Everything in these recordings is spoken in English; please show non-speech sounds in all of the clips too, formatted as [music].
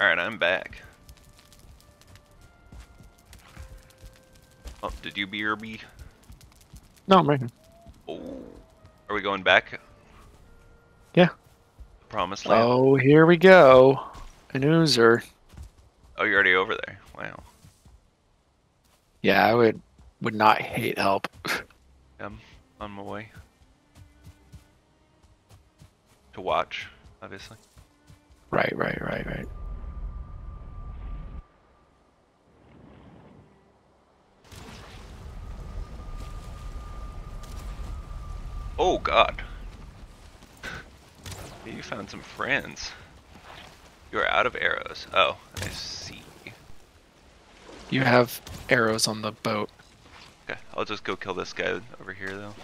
Alright, I'm back. Oh, did you BRB? No, I'm right here. Oh. Are we going back? Yeah. Promised land? Oh, here we go. An oozer. Oh, you're already over there. Wow. Yeah, I would would not hate help. [laughs] I'm on my way. To watch, obviously. right, right, right, right. Oh god. you found some friends. You're out of arrows. Oh, I see. You have arrows on the boat. Okay, I'll just go kill this guy over here though.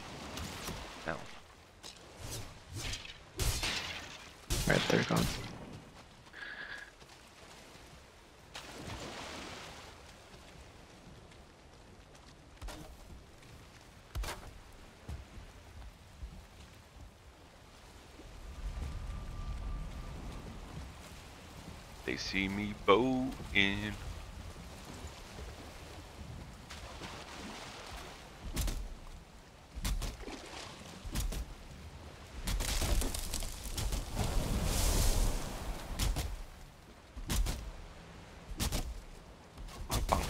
No. Right, they're gone. They see me bow in. Bonk, bonk.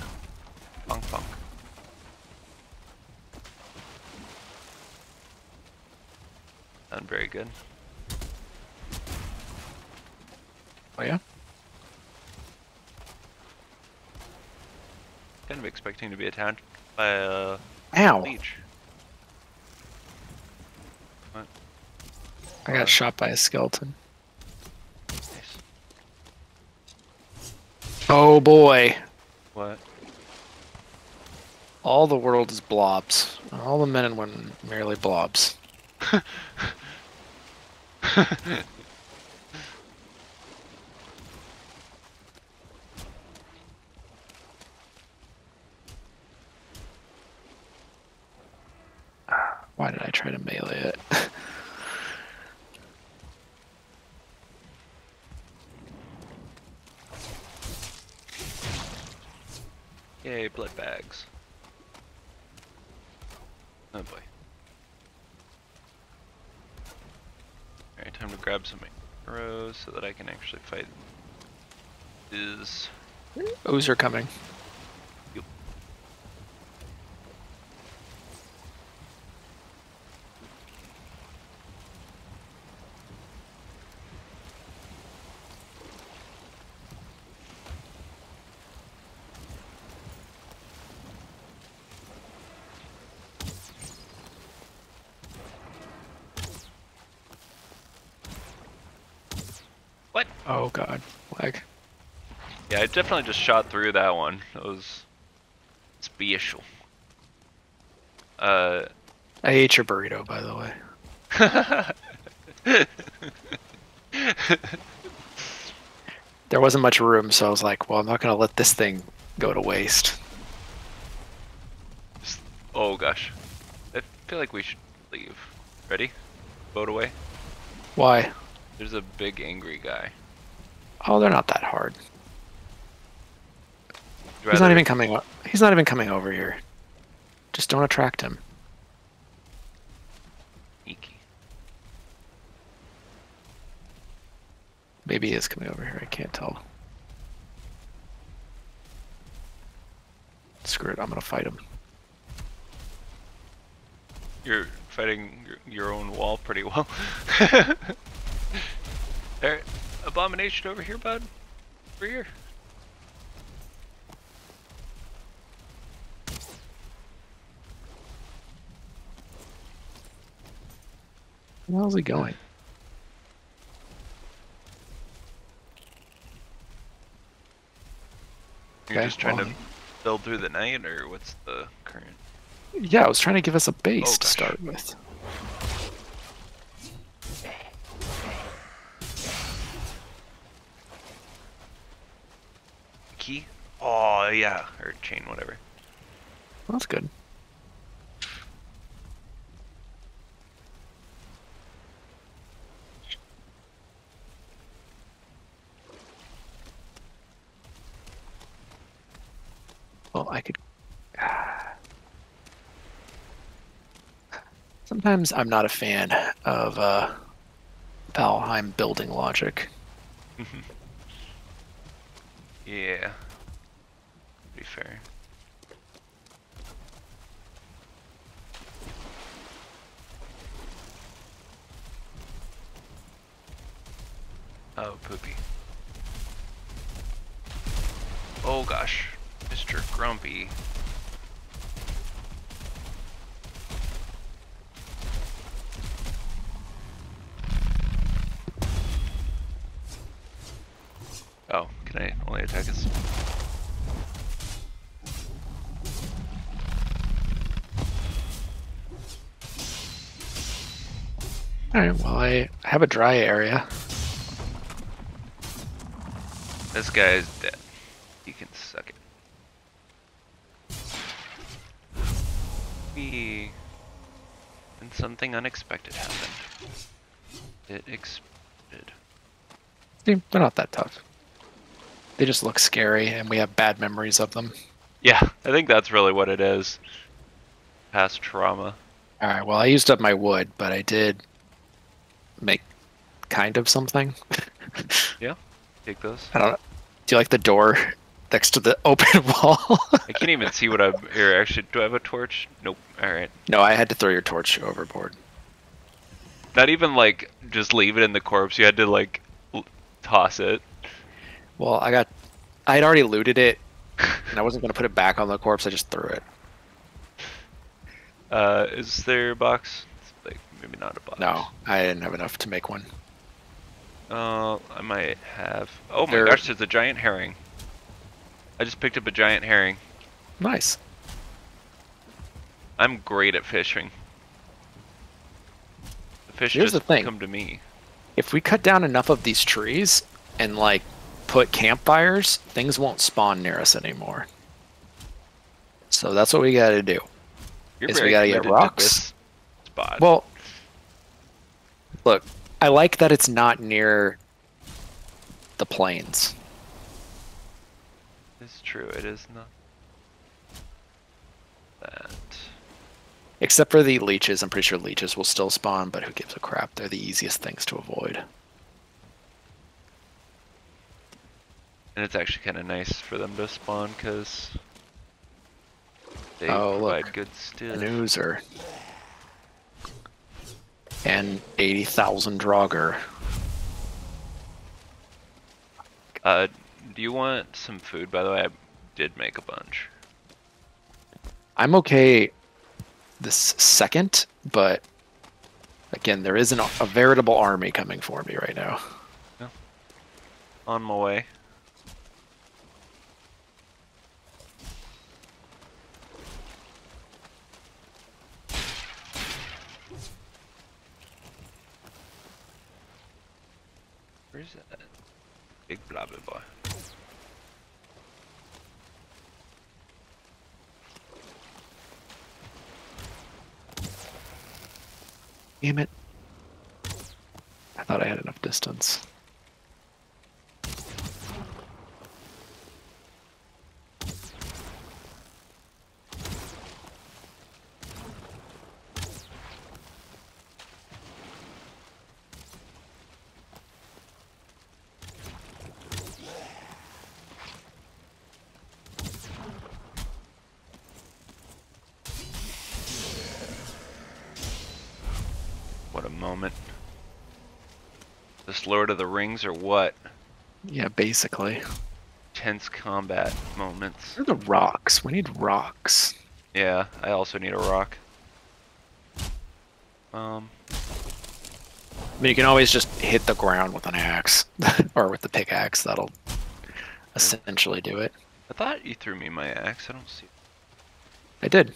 Bonk, bonk. Done very good. Oh yeah. Kind of expecting to be attacked by a Ow! leech. What? I got uh, shot by a skeleton. Nice. Oh boy! What? All the world is blobs. All the men and women merely blobs. [laughs] [laughs] Why did I try to melee it? Yay, blood bags. Oh boy. Alright, time to grab some arrows so that I can actually fight is O's are coming. Yep. What? Oh god. Lag. Yeah, I definitely just shot through that one. It was special. Uh I ate your burrito, by the way. [laughs] There wasn't much room, so I was like, well, I'm not gonna let this thing go to waste. oh gosh. I feel like we should leave. Ready? Boat away. Why? There's a big angry guy. Oh, they're not that hard. He's not even coming. He's not even coming over here. Just don't attract him. Sneaky. Maybe he is coming over here. I can't tell. Screw it. I'm gonna fight him. You're fighting your, your own wall pretty well. [laughs] there, abomination over here, bud. Over here. How's he going? You're Okay, just trying well, to build through the night, or what's the current? Yeah, I was trying to give us a base Oh, to start with. Key? Oh yeah, or chain, whatever. Well, that's good. Well, I could. [sighs] Sometimes I'm not a fan of uh, Valheim building logic. [laughs] Yeah. Pretty fair. Oh, poopy. Oh gosh, Grumpy. Oh, can I only attack us? All right. Well, I have a dry area. This guy is dead. Something unexpected happened. It exploded. They're not that tough. They just look scary, and we have bad memories of them. Yeah, I think that's really what it is. Past trauma. All right. Well, I used up my wood, but I did make kind of something. [laughs] Yeah. Take those. I don't know. Do you like the door next to the [laughs] open wall? I can't even see what I'm here. Actually, do I have a torch? Nope. All right. no, I had to throw your torch overboard. Not even like just leave it in the corpse. You had to like toss it. Well, I got, I had already looted it, and I wasn't gonna put it back on the corpse. I just threw it. Uh, is there a box? Like maybe not a box. No, I didn't have enough to make one. Uh, I might have. Oh my There- gosh, there's a giant herring. I just picked up a giant herring. Nice. I'm great at fishing. The fish Here's just the thing. come to me. If we cut down enough of these trees and like put campfires, things won't spawn near us anymore. So that's what we got to do. You're Is we gotta get rocks? spot. Well, look, I like that it's not near the plains. True. It is not that. Except for the leeches, I'm pretty sure leeches will still spawn, but who gives a crap? They're the easiest things to avoid. And it's actually kind of nice for them to spawn because they Oh, provide look. good stuff. An oozer. And 80,000 Draugr. Uh, do you want some food? By the way, did make a bunch. I'm okay this second, but again, there isn't a, a veritable army coming for me right now. On my way. Where's that big blobby boy? Damn it. I thought I had enough distance. What a moment. Lord of the Rings or what? Yeah, basically. Tense combat moments. Where are the rocks? We need rocks. Yeah, I also need a rock. Um, I mean, you can always just hit the ground with an axe [laughs] or with the pickaxe. That'll essentially do it. I thought you threw me my axe. I don't see. I did.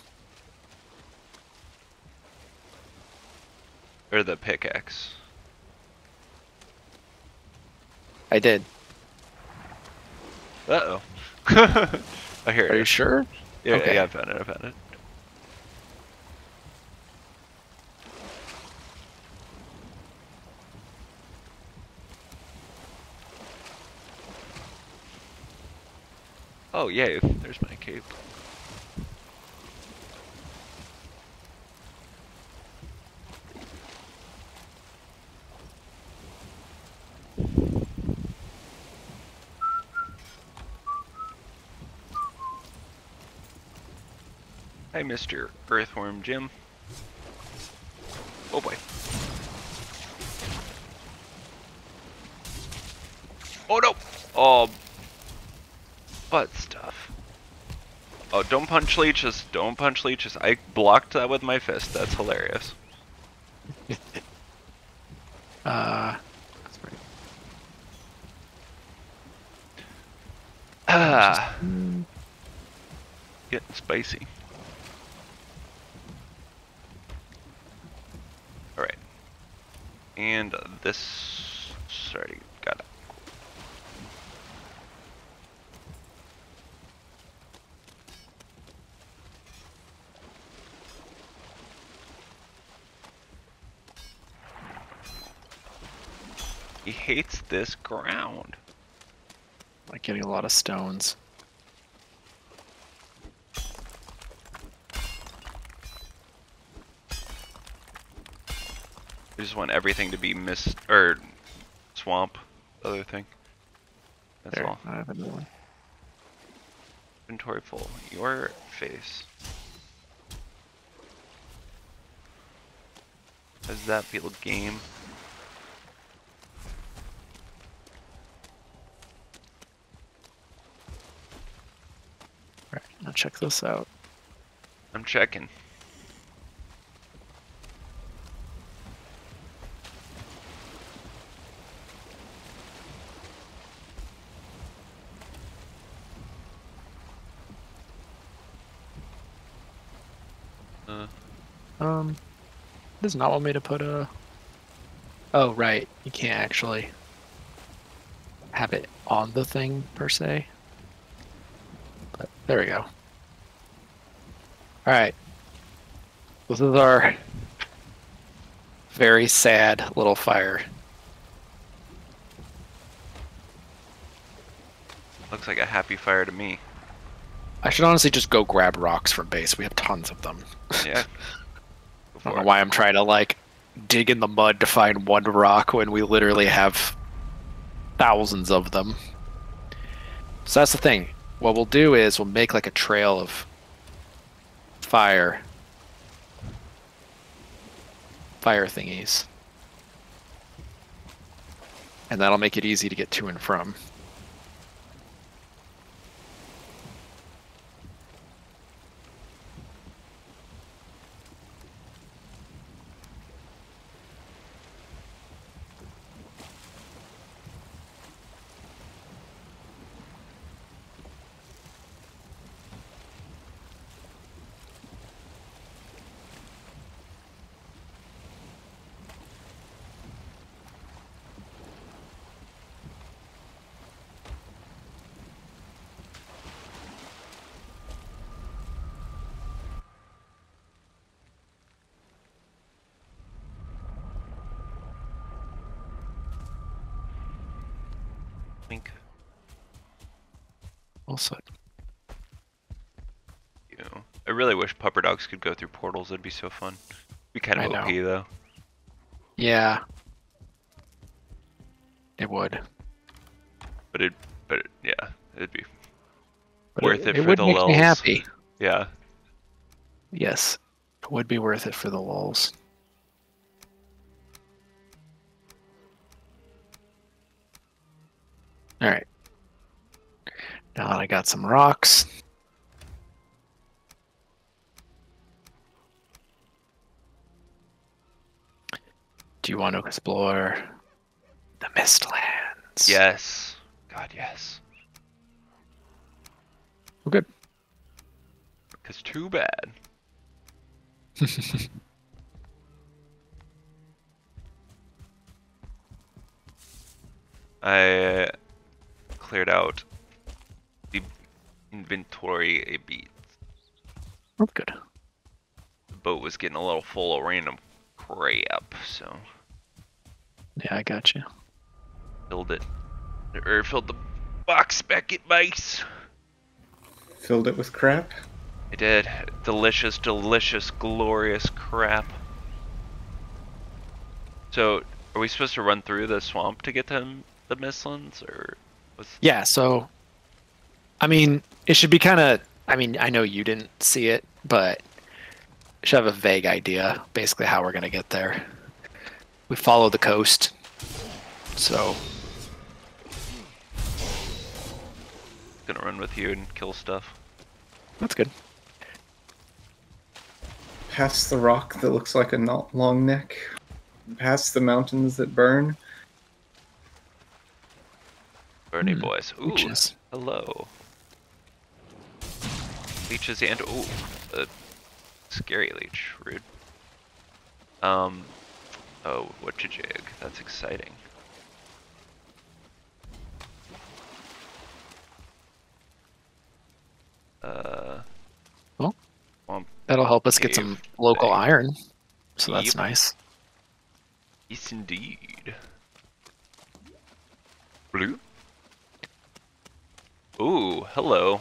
Or the pickaxe. I did. Uh [laughs] oh. I hear Are you sure? Yeah, Okay. yeah, I found it. I found it. Oh yay! There's my cape. Hi, Mr. Earthworm Jim. Oh boy. Oh no! Oh. Butt stuff. Oh, don't punch leeches. Don't punch leeches. I blocked that with my fist. That's hilarious. [laughs] Uh, that's. Ah, getting spicy. Alright. And this... Sorry, got it. He hates this ground. like getting a lot of stones. I just want everything to be mist or swamp. Other thing. That's There, all. I have another one. Inventory full. Your face. Does that feel, game? Right, now check this out. I'm checking. Uh, Um, does not want me to put a. Oh right, you can't actually have it on the thing per se. But there we go. All right, this is our very sad little fire. looks like a happy fire to me. I should honestly just go grab rocks from base. We have tons of them. Yeah. [laughs] I don't know why I'm trying to like dig in the mud to find one rock when we literally have thousands of them. So that's the thing. What we'll do is we'll make like a trail of fire fire thingies. And that'll make it easy to get to and from. Wink. Also, You know, I really wish pupper dogs could go through portals. That'd be so fun. Be kind of. OP though. yeah. It would. But it, but it, yeah, it'd be But Worth it it for would the me happy. yeah. Yes, it would be worth it for the lulls. All right. Now that I got some rocks. Do you want to explore the Mistlands? Yes. God, yes. Well, good. Cause too bad. [laughs] I uh, cleared out the inventory a bit. Oh, good. The boat was getting a little full of random crap, so Yeah, I got you. filled it. Or filled the box back at base. Filled it with crap. I did. Delicious, delicious, glorious crap. So, are we supposed to run through the swamp to get to the Mistlands, or was? Yeah, so I mean, it should be kind of I mean, I know you didn't see it, but should have a vague idea basically how we're going to get there. We follow the coast. So, Gonna run with you and kill stuff. that's good. Past the rock that looks like a not long neck. Past the mountains that burn. Bernie Hmm, boys. Ooh, Leeches. hello. Leeches and ooh, a scary leech. Rude. Um. Oh, what a jig. That's exciting. Uh. Well, That'll help us get some local thing. iron. So that's Yep. nice. Yes, indeed. Blue? Ooh, hello.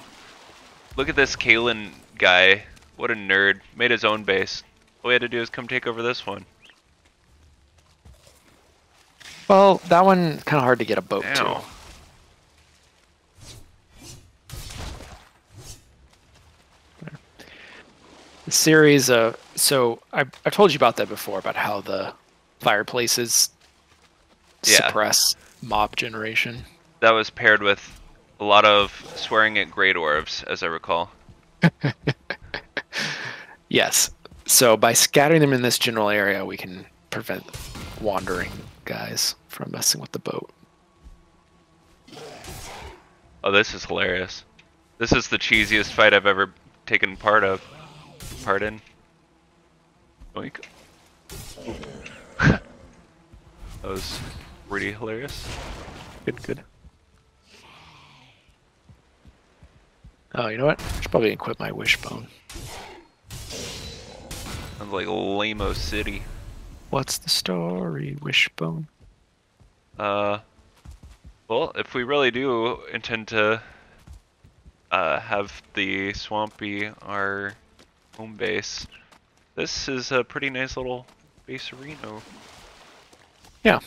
Look at this Kalen guy. What a nerd. Made his own base. All we had to do is come take over this one. Well, that one kind of hard to get a boat Ow. to. The series, uh, so I I told you about that before about how the fireplaces Yeah. suppress mob generation. That was paired with a lot of swearing at great orbs, as I recall. [laughs] Yes. So by scattering them in this general area, we can prevent wandering guys from messing with the boat. Oh, this is hilarious. This is the cheesiest fight I've ever taken part of. Pardon. Oink. [laughs] that was pretty hilarious. Good, good. Oh, you know what? I should probably equip my wishbone. Sounds like Lamo City. What's the story, wishbone? Uh, well, if we really do intend to uh, have the swamp be our home base, this is a pretty nice little base arena. Yeah.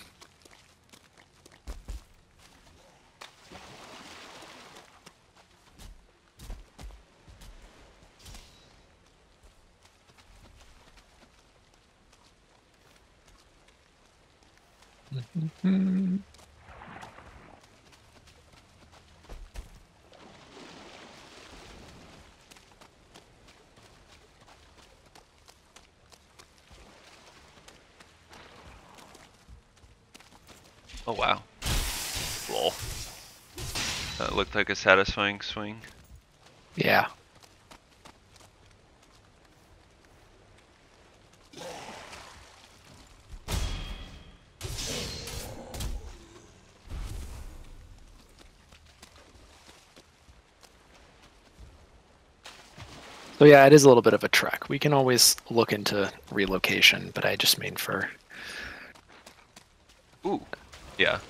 [laughs] Oh wow. Lol. That looked like a satisfying swing. Yeah. So yeah, it is a little bit of a trek. We can always look into relocation, but I just mean for Ooh. Yeah.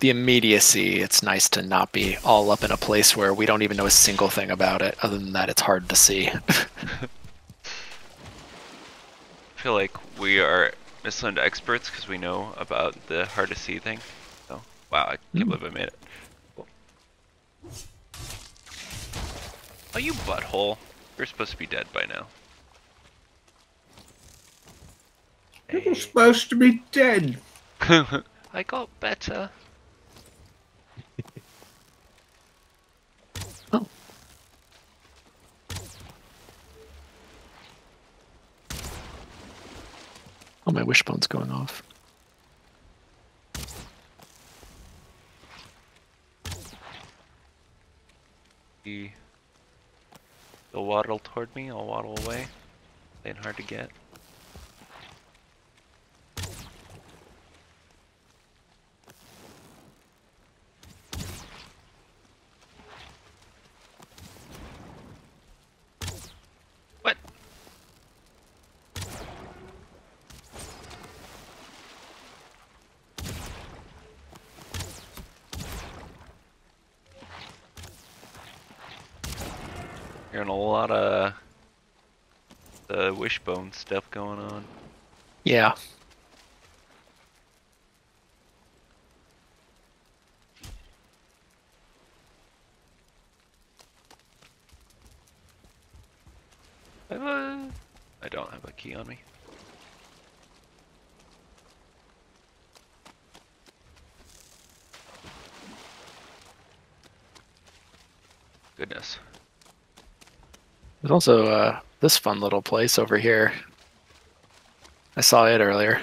the immediacy, it's nice to not be all up in a place where we don't even know a single thing about it. Other than that, it's hard to see. [laughs] I feel like we are Mistland experts because we know about the hard to see thing. So, wow, I can't Hmm. believe I made it. Cool. Oh, you butthole. You're supposed to be dead by now. You're supposed to be dead. [laughs] I got better. [laughs] oh. Oh, my wishbone's going off. He- He'll waddle toward me, I'll waddle away. Ain't hard to get. What? Hearing a lot of wishbone stuff going on. Yeah. I have a- I don't have a key on me. Goodness. There's also uh, this fun little place over here. I saw it earlier.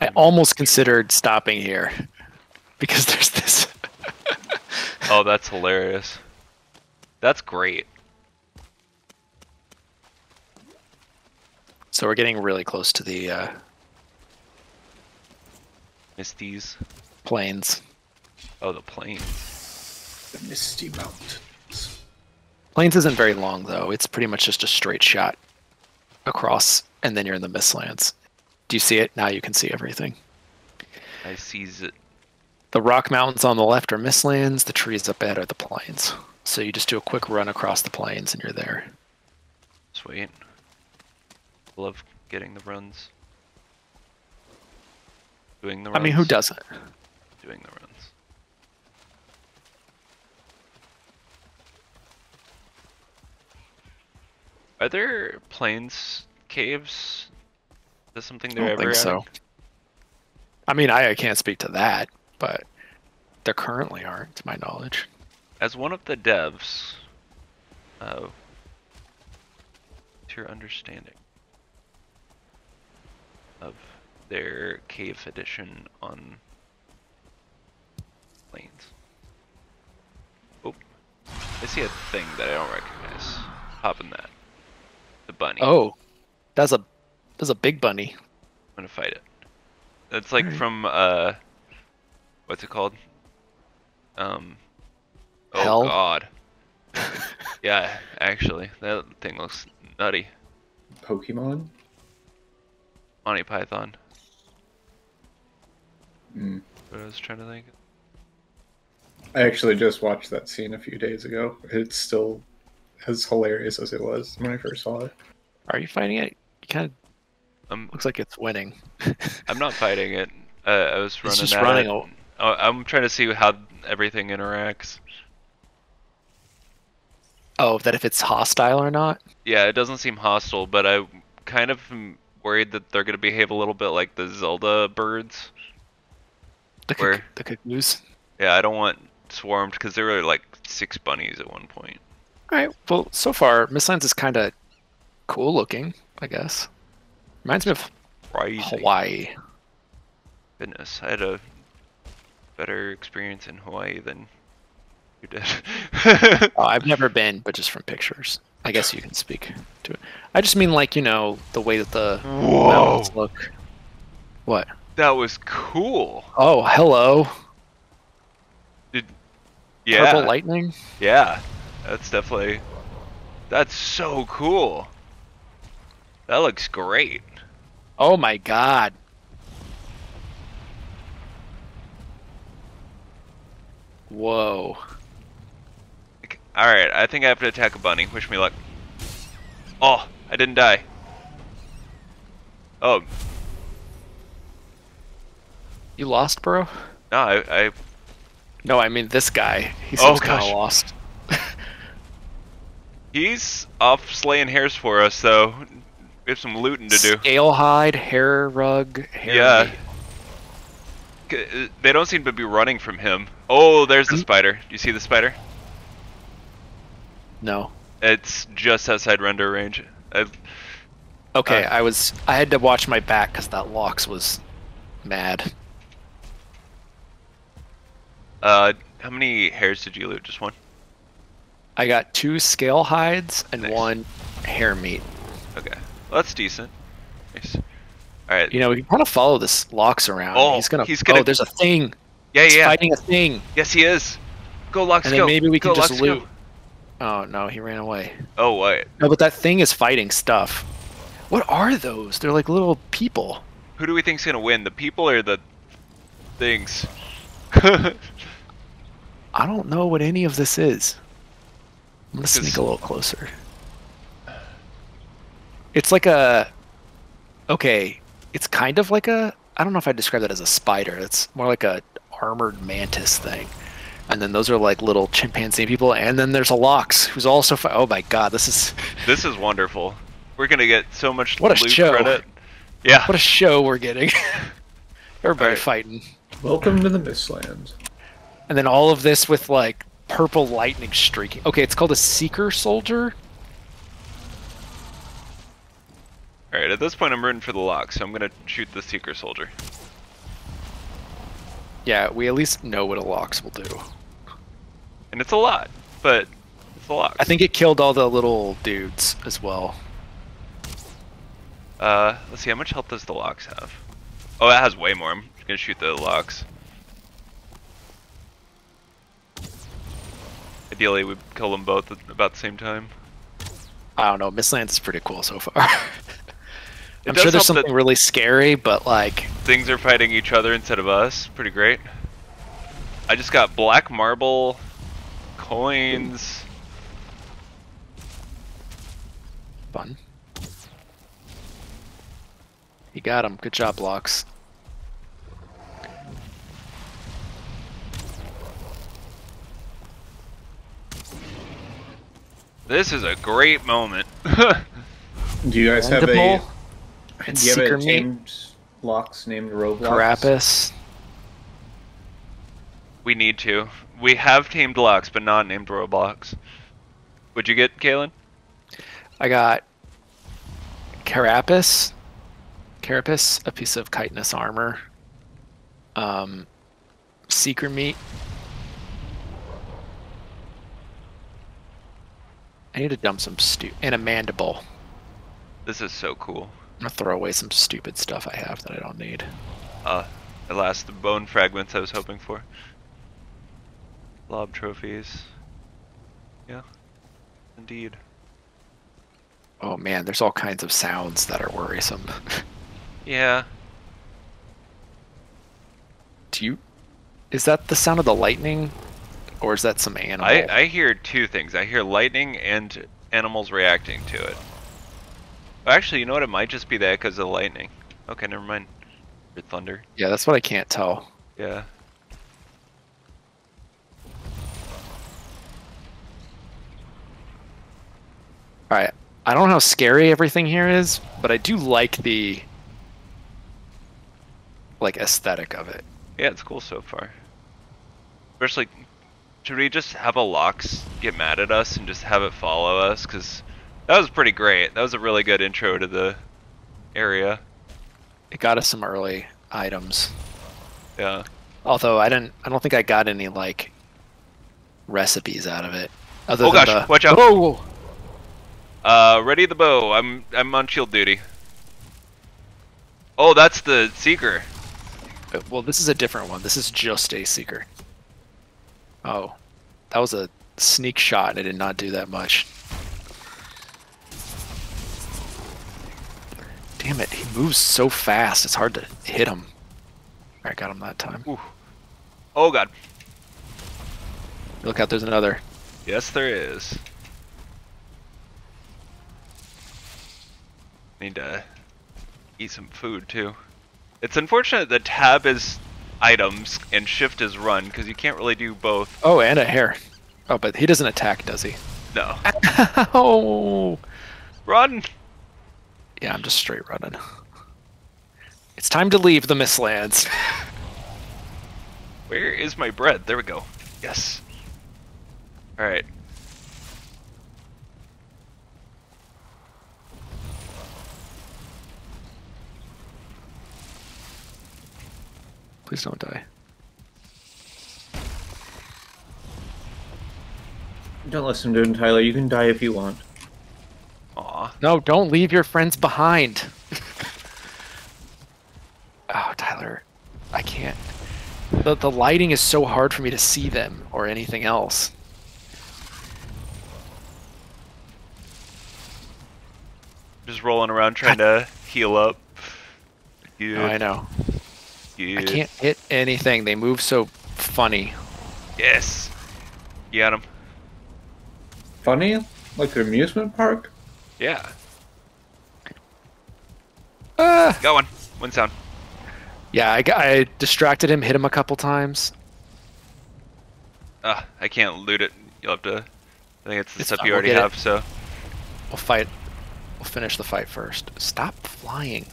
I almost considered stopping here [laughs] because there's this. [laughs] Oh, that's hilarious. That's great. so we're getting really close to the uh, Misties. plains. Oh, the plains. The Misty Mountains. Plains isn't very long though. It's pretty much just a straight shot across, and then you're in the Mistlands. Do you see it? Now you can see everything. I sees it. The rock mountains on the left are Mistlands. The trees up ahead are the plains. So you just do a quick run across the plains, and you're there. Sweet. Love getting the runs. Doing the I mean, who doesn't? Doing the runs. Are there plains caves? Is that something I they're don't ever think so. I mean, I, I can't speak to that, but there currently aren't, to my knowledge. As one of the devs, uh, to your understanding of their cave edition on plains. Oh, I see a thing that I don't recognize. Hop in that. The bunny. Oh, that's a that's a big bunny. I'm gonna fight it. It's like Alright. from uh, what's it called? Um, oh Hell? God. [laughs] yeah, actually, that thing looks nutty. Pokemon? Monty Python. Mm. What I was trying to think. I actually just watched that scene a few days ago. It's still as hilarious as it was when I first saw it. Are you fighting it? It kind of I'm looks like it's winning. [laughs] I'm not fighting it. Uh, I was running. It's just at running it. a- Oh, I'm trying to see how everything interacts. Oh, that if it's hostile or not? Yeah, it doesn't seem hostile, but I kind of am worried that they're gonna behave a little bit like the Zelda birds. The Where? the cuckoos. Yeah, I don't want swarmed because there were like six bunnies at one point. All right. Well, so far, Mistlands is kind of cool looking, I guess. Reminds me of Crazy. Hawaii. Goodness, I had a better experience in Hawaii than you did. [laughs] Oh, I've [laughs] never been, but just from pictures. I guess you can speak to it. I just mean like you know the way that the Whoa, mountains look. What? that was cool. Oh, hello. Did yeah, Purple lightning. yeah, that's definitely. That's so cool. That looks great. Oh my god. Whoa. All right, I think I have to attack a bunny. Wish me luck. Oh, I didn't die. Oh You lost, bro? no, I, I No, I mean this guy. He Oh, kind of lost. He's off slaying hares for us, though. We have some looting to do. Scale hide, hair rug, hare Yeah. meat. Uh, They don't seem to be running from him. Oh, there's the Hmm? spider. Do you see the spider? No. It's just outside render range. I, Okay, Uh, I was I had to watch my back because that Lox was mad. uh, how many hairs did you loot? Just one. I got two scale hides and Nice. one hare meat. Okay, well, that's decent. Nice. All right. You know, we can kind of follow this Lox around. Oh, he's gonna. he's gonna- Oh, there's a thing. yeah, He's yeah. fighting a thing. Yes, he is. Go, Lux, And then go. maybe we can go, just Lux, loot. Go. Oh no, he ran away. Oh, wait. No, but that thing is fighting stuff. What are those? They're like little people. Who do we think's gonna win? The people or the things? [laughs] I don't know what any of this is. Gonna sneak a little closer. It's like a. Okay, it's kind of like a. I don't know if I describe that as a spider. It's more like a armored mantis thing. And then those are like little chimpanzee people. And then there's a Lox, who's also. Fi- oh my god, this is [laughs] This is wonderful. We're gonna get so much What a loot show. credit. Yeah. what a show we're getting. [laughs] Everybody Alright. fighting. Welcome to the Mistlands. And then all of this with like purple lightning streaking. Okay, it's called a seeker soldier. All right. At this point, I'm rooting for the lock, so I'm gonna shoot the seeker soldier. Yeah, we at least know what a Lox will do. And it's a lot, but it's a lot. I think it killed all the little dudes as well. Uh, let's see. How much health does the Lox have? Oh, it has way more. I'm gonna shoot the Lox. Ideally, we'd kill them both at about the same time. I don't know. Mistlands is pretty cool so far. [laughs] I'm sure there's something really scary, but like, Things are fighting each other instead of us. Pretty great. I just got black marble, coins. fun. You got him. Good job, blocks. This is a great moment. [laughs] Do you guys have a? Mandible and Do you have a Meat, tamed Lox named Roblox? Carapace. we need to. We have tamed Lox, but not named Roblox. Would you get Kalen? I got Carapace. Carapace, a piece of chitinous armor. Um, Seeker meat. I need to dump some stu and a mandible. This is so cool. I'm gonna throw away some stupid stuff I have that I don't need. Uh, at last, the bone fragments I was hoping for. Lob trophies. Yeah, indeed. Oh man, there's all kinds of sounds that are worrisome. [laughs] Yeah, Do you? Is that the sound of the lightning, or is that some animal? I, I hear two things. I hear lightning and animals reacting to it. Actually, you know what? It might just be that because of the lightning. Okay, never mind. Or thunder. Yeah, that's what I can't tell. Yeah. All right, I don't know how scary everything here is, but I do like the like aesthetic of it. Yeah, it's cool so far. Especially, should we just have a Lox get mad at us and just have it follow us? Because that was pretty great. That was a really good intro to the area. It got us some early items. Yeah. Although I didn't, I don't think I got any like recipes out of it. Other Oh than gosh, the- watch out. Oh, Uh, ready the bow. I'm I'm on shield duty. Oh, that's the seeker. Uh, well, this is a different one. This is just a seeker. Oh, that was a sneak shot. and I did not do that much. Damn it, he moves so fast. It's hard to hit him. I got him that time. Ooh. Oh god. Look out, there's another. Yes, there is. Need to eat some food too. It's unfortunate the tab is items and shift is run because you can't really do both. Oh, and a hare. Oh, but he doesn't attack, does he? No. [laughs] oh, Run! yeah, I'm just straight running. It's time to leave the Mistlands. Where is my bread? There we go. Yes. Alright. Please don't die. Don't listen to him, Tyler. You can die if you want. Aw. No, don't leave your friends behind. [laughs] oh, Tyler, I can't. The the lighting is so hard for me to see them or anything else. Just rolling around trying to heal up. Good. No, I know. Good. I can't hit anything. They move so funny. Yes. You got him. funny? Like an amusement park? Yeah. Uh, Going. One sound. yeah, I, I distracted him, hit him a couple times. Uh, I can't loot it. You'll have to. I think it's the It's stuff fine, you we'll already it. have. So We'll fight. We'll finish the fight first. Stop flying.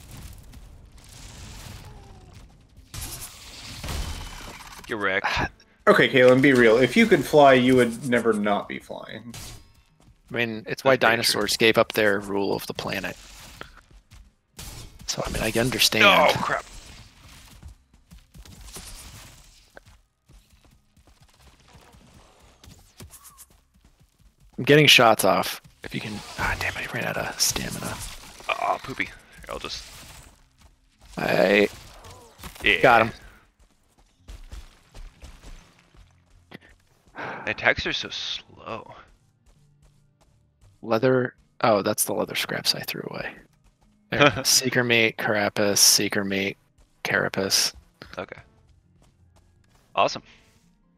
Get wrecked. [sighs] Okay, Kalen, be real. If you could fly, you would never not be flying. I mean, it's why That's pretty dinosaurs gave up their rule of the planet. So I mean, I understand. Oh crap! I'm getting shots off. If you can. Ah, damn! I ran out of stamina. Oh, poopy. Here, I'll just. I Yeah. got him. My attacks are so slow. Leather. Oh, that's the leather scraps I threw away. There. [laughs] Seeker meat, carapace, seeker meat, carapace. Okay. Awesome.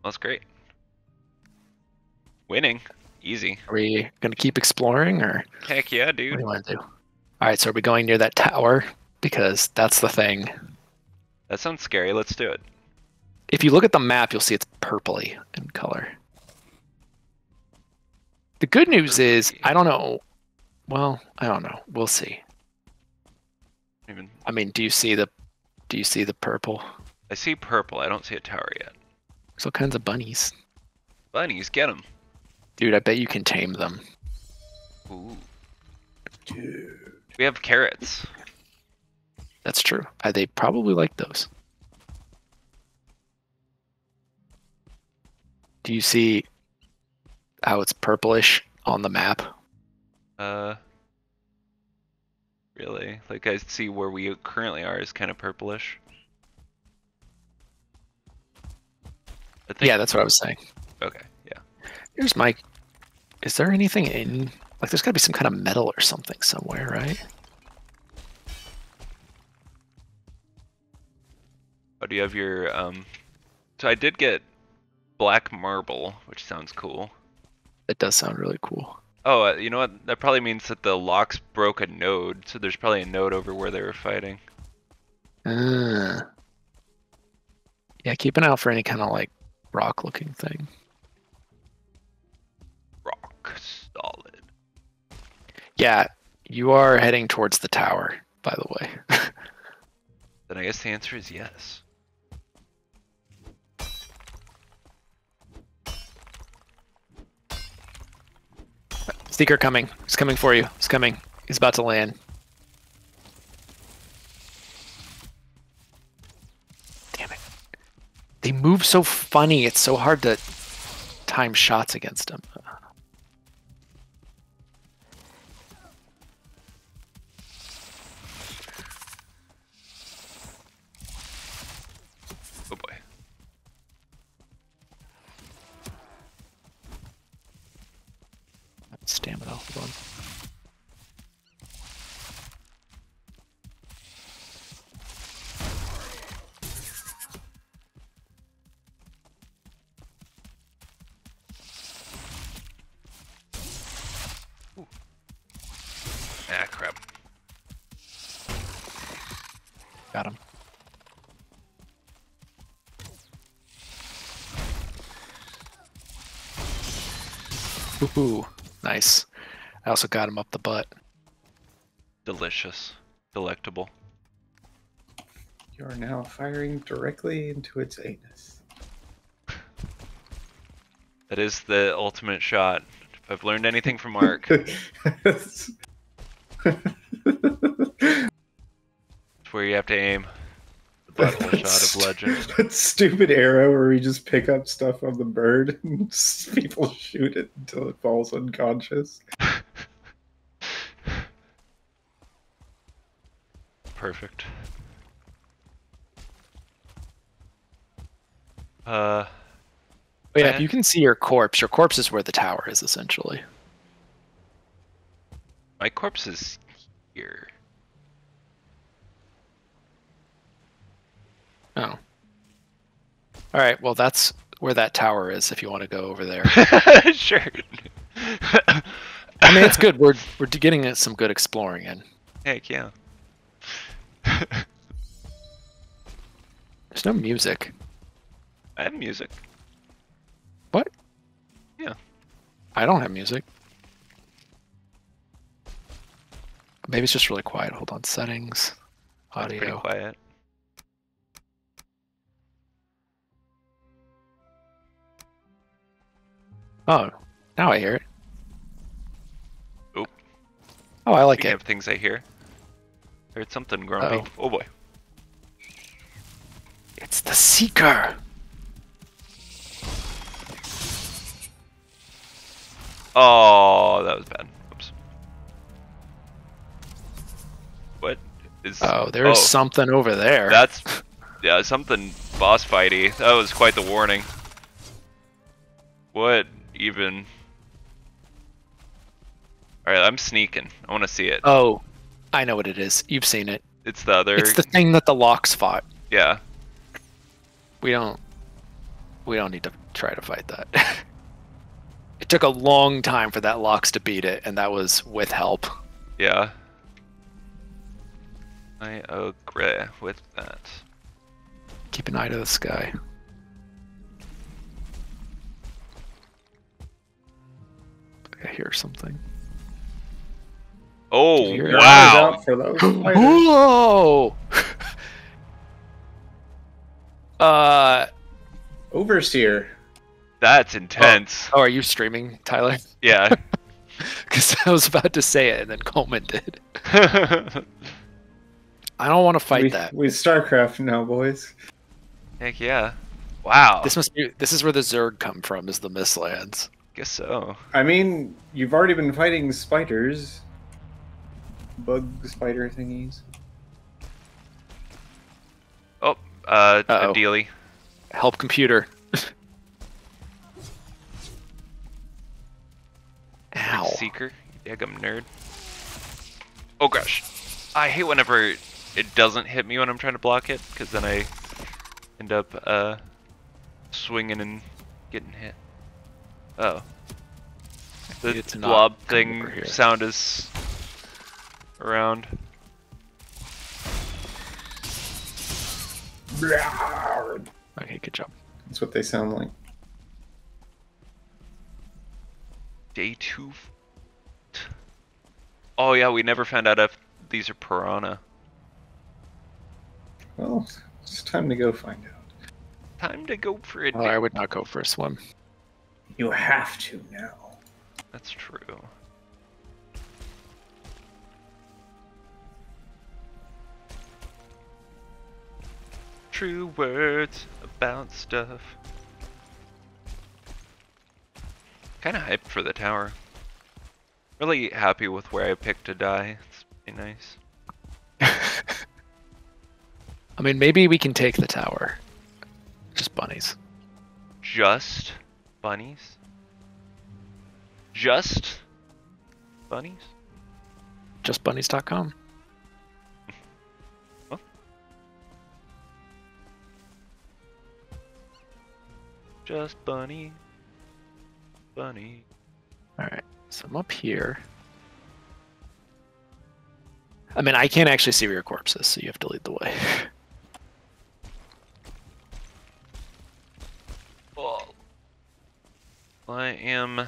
That's great. Winning. Easy. Are we gonna keep exploring, or Heck yeah, what do dude. you want to do? All right, so are we going near that tower? Because that's the thing. That sounds scary. Let's do it. If you look at the map, you'll see it's purpley in color. The good news is, I don't know. Well, I don't know. We'll see. Even I mean, do you see the, do you see the purple? I see purple. I don't see a tower yet. There's all kinds of bunnies, Bunnies, get them. dude. I bet you can tame them. Ooh. Dude. We have carrots. That's true. Uh, they probably like those. Do you see how it's purplish on the map? Uh. Really? Like I see where we currently are is kind of purplish. Yeah, that's what I was saying. Okay. Yeah. Here's my. Is there anything in? Like, there's got to be some kind of metal or something somewhere, right? Oh, do you have your um? So I did get black marble, which sounds cool. It does sound really cool. Oh, uh, you know what? That probably means that the Lox broke a node, so there's probably a node over where they were fighting. Uh, yeah, keep an eye out for any kind of like rock-looking thing. Rock solid. Yeah, you are heading towards the tower, by the way. [laughs] Then I guess the answer is yes. Seeker coming. He's coming for you. He's coming. He's about to land. Damn it. They move so funny. It's so hard to time shots against them. Also got him up the butt. Delicious. Delectable. You are now firing directly into its anus. [laughs] That is the ultimate shot. If I've learned anything from Mark, [laughs] it's where you have to aim. The butthole [laughs] shot of legend. that stupid arrow where we just pick up stuff on the bird and people shoot it until it falls unconscious. Perfect. Uh, But yeah, if you can see your corpse, your corpse is where the tower is essentially. my corpse is here. Oh. All right, well that's where that tower is if you want to go over there. [laughs] sure. I mean, it's good. We're we're getting some good exploring in. Heck yeah. [laughs] There's no music. I have music. What? Yeah. I don't have music. Maybe it's just really quiet. Hold on, settings, It's pretty audio. quiet. Oh, now I hear it. Oop. Oh, I like Speaking it. of things I hear. Heard something grumpy. Uh-oh. Oh boy. It's the Seeker. Oh, that was bad. Oops. What is? Oh, there's Oh. something over there. That's [laughs] yeah, something boss fighty. That was quite the warning. What even? All right, I'm sneaking. I want to see it. Oh, I know what it is. You've seen it. It's the other. It's the thing that the Lox fought. yeah. We don't. We don't need to try to fight that. [laughs] it took a long time for that Lox to beat it, and that was with help. Yeah. I agree with that. Keep an eye to the sky. I hear something. Oh Did you hear it? Eyes wow! out for those [gasps] spiders. Whoa! [laughs] uh, Overseer. That's intense. oh, are you streaming, Tyler? Yeah. [laughs] Because I was about to say it, and then Coleman did. [laughs] I don't want to fight we, that. we StarCraft now, boys. Heck yeah! Wow. This must be. This is where the Zerg come from. Is the Mistlands? Guess so. I mean, you've already been fighting spiders. Bug spider thingies. Oh, uh, Uh-oh. a dealy. Help computer. [laughs] Ow. Seeker. You daggum nerd. Oh gosh. I hate whenever it doesn't hit me when I'm trying to block it, because then I end up uh, swinging and getting hit. Oh. The It's not blob thing here. sound is around. Okay, good job. That's what they sound like. Day two. Oh yeah, we never found out if these are piranha. Well, it's time to go find out. Time to go for it. Oh, I would not go for a swim. You have to now. That's true. True words about stuff. Kind of hyped for the tower. Really happy with where I picked to die. It's pretty nice. [laughs] I mean, maybe we can take the tower. Just bunnies. Just bunnies. Just bunnies. Justbunnies.com. Just bunny. Bunny. All right, so I'm up here. I mean, I can't actually see where your corpse is, so you have to lead the way. [laughs] Well, I am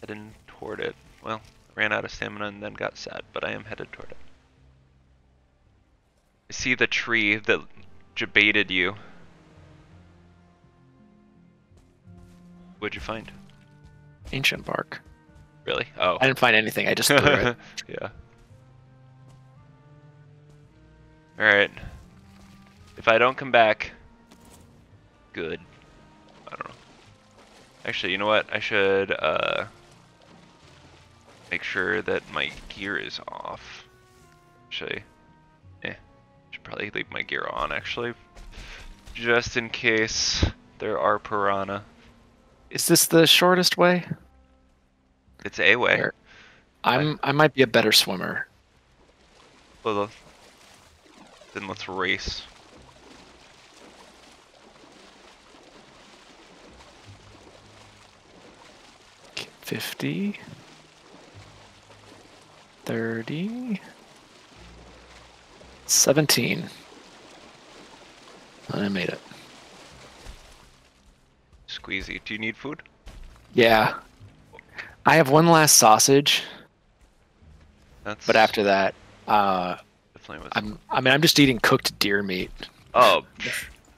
heading toward it. Well, ran out of stamina and then got sad, but I am headed toward it. I see the tree that jebaited you. What'd you find? Ancient bark. Really? Oh. I didn't find anything. I just threw it. [laughs] yeah. Alright. If I don't come back, good. I don't know. Actually, you know what? I should, uh, make sure that my gear is off. Actually, eh. Should probably leave my gear on, actually. Just in case there are piranha. Is this the shortest way? It's a way. I'm. I might be a better swimmer. Well, then let's race. 50, 30, 17. And I made it. Squeezy. Do you need food? Yeah. I have one last sausage, That's but after that, uh, definitely was. I'm. I mean, I'm just eating cooked deer meat. Oh,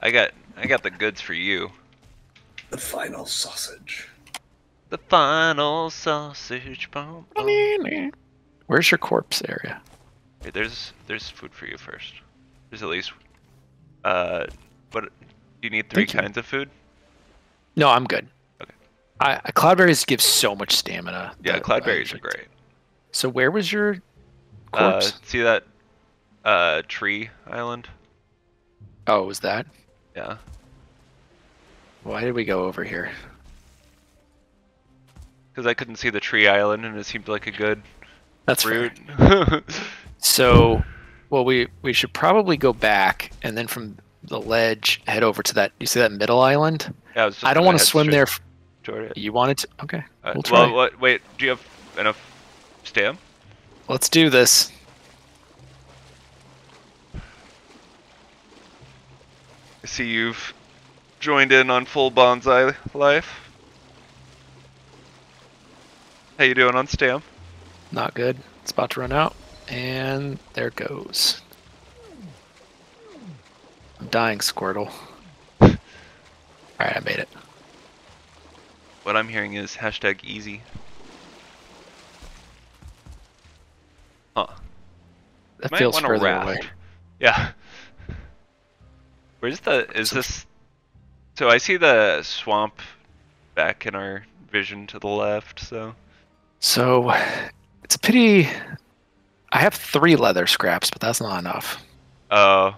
I got I got the goods for you. The final sausage. The final sausage bomb. Where's your corpse area? Hey, there's there's food for you first. There's at least uh what do you need three Thank you. kinds of food? No, I'm good. Okay. I, I cloudberries give so much stamina. Yeah, cloudberries are great. So where was your Uh corpse? see that uh tree island? oh, was that? Yeah. Why did we go over here? Because I couldn't see the tree island and it seemed like a good That's route. [laughs] So, well, we we should probably go back and then from the ledge head over to that. You see that middle island? yeah, I, I don't want to swim there. f- toward it. You wanted to? Okay, Uh, we'll try. well, what, wait, do you have enough stam? let's do this. I see you've joined in on full bonsai life. How you doing on stam? Not good. It's about to run out, and there it goes. Dying, Squirtle. All right, I made it. What I'm hearing is hashtag easy. Huh. That Might feels wanna further raft. away. Yeah. Where's the, is this, so I see the swamp back in our vision to the left, so. So, it's a pity. I have three leather scraps, but that's not enough. Oh.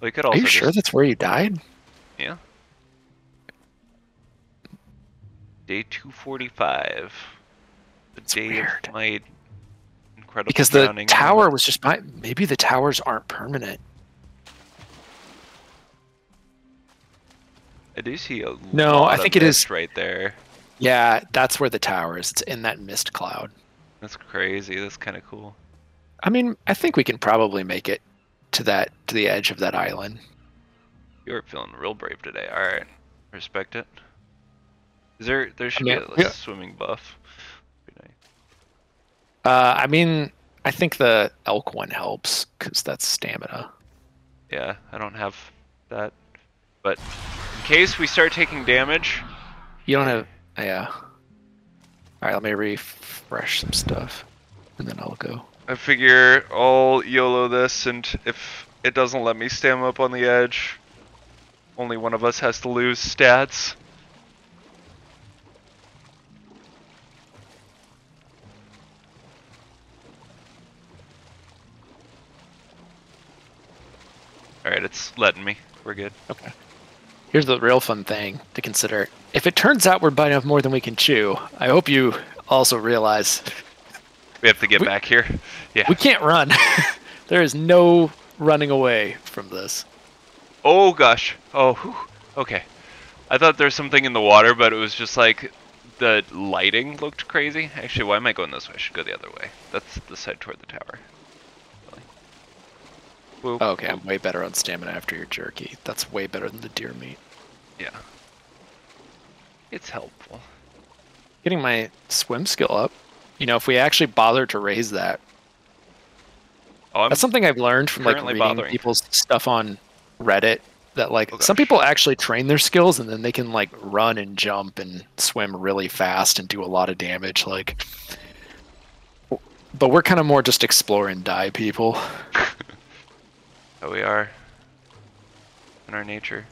We could Are also you sure just- that's where you died? Yeah. Day 245. The It's day weird. of my incredible Because the tower moment. was just by. Maybe the towers aren't permanent. I do see a No, lot I of think it is- mist right there. Yeah, that's where the tower is. It's in that mist cloud. That's crazy. That's kind of cool. I mean, I think we can probably make it to that to the edge of that island. You're feeling real brave today. All right, respect it. Is there? There should mean, be a yeah. swimming buff. Nice. Uh, I mean, I think the elk one helps because that's stamina. Yeah, I don't have that. But in case we start taking damage, You don't have. Yeah. All right, let me refresh some stuff, and then I'll go. I figure I'll YOLO this, and if it doesn't let me stand up on the edge, only one of us has to lose stats. Alright, it's letting me. We're good. Okay. Here's the real fun thing to consider. If it turns out we're biting off more than we can chew, I hope you also realize We have to get We- back here. [laughs] Yeah. we can't run. [laughs] there is no running away from this. Oh gosh. Oh, whew. okay. I thought there was something in the water, but it was just like the lighting looked crazy. Actually, why am I going this way? I should go the other way. That's the side toward the tower. Really. Oh, okay, I'm way better on stamina after your jerky. That's way better than the deer meat. Yeah. It's helpful. Getting my swim skill up. You know, if we actually bother to raise that, Oh, that's something I've learned from like reading bothering. people's stuff on Reddit. That like Oh, some people actually train their skills and then they can like run and jump and swim really fast and do a lot of damage. Like, but we're kind of more just explore and die people. [laughs] how we are in our nature.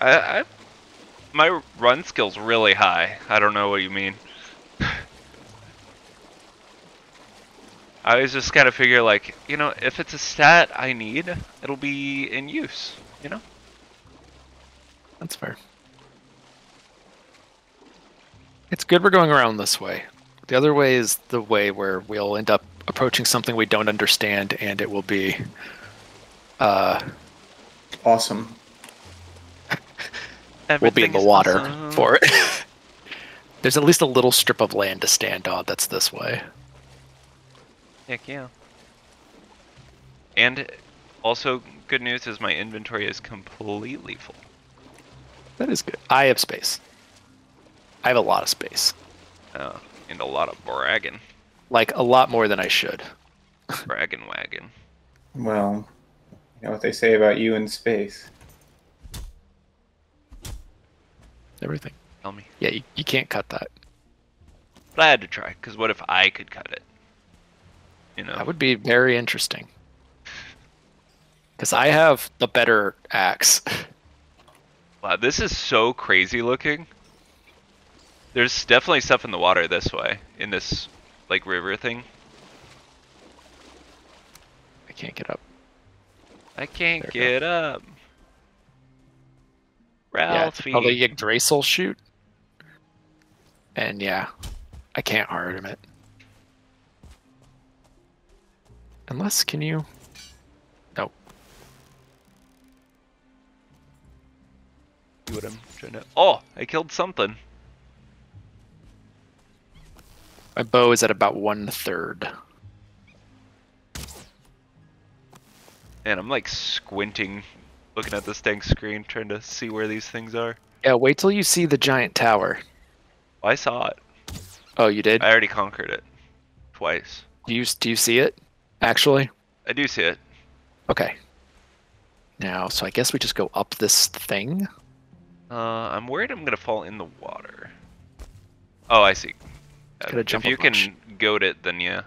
I, I my run skill's really high. I don't know what you mean. I always just gotta figure like, you know, if it's a stat I need, it'll be in use, you know? That's fair. It's good we're going around this way. The other way is the way where we'll end up approaching something we don't understand and it will be uh, Awesome. We'll be in the water awesome. for it. [laughs] There's at least a little strip of land to stand on that's this way. Heck yeah. And also, good news is my inventory is completely full. That is good. I have space. I have a lot of space. Oh, and a lot of bragging. Like a lot more than I should. [laughs] Bragging wagon. Well, you know what they say about you in space. Everything. Tell me. Yeah, you, you can't cut that. But I had to try, because what if I could cut it? You know? That would be very interesting. Because I have the better axe. [laughs] Wow, this is so crazy looking. There's definitely stuff in the water this way, in this, like, river thing. I can't get up. I can't There get up. Yeah, it's Ralphie. called a Yggdrasil shoot. And yeah, I can't harm it. Unless, can you? No. See what I'm trying to. Oh, I killed something. My bow is at about one third. And I'm like squinting, looking at this dang screen, trying to see where these things are. Yeah, wait till you see the giant tower. I saw it. Oh, you did? I already conquered it twice. Do you do you see it? Actually? I do see it. Okay. Now, so I guess we just go up this thing. Uh, I'm worried I'm gonna fall in the water. Oh, I see. If you can goad it, then yeah.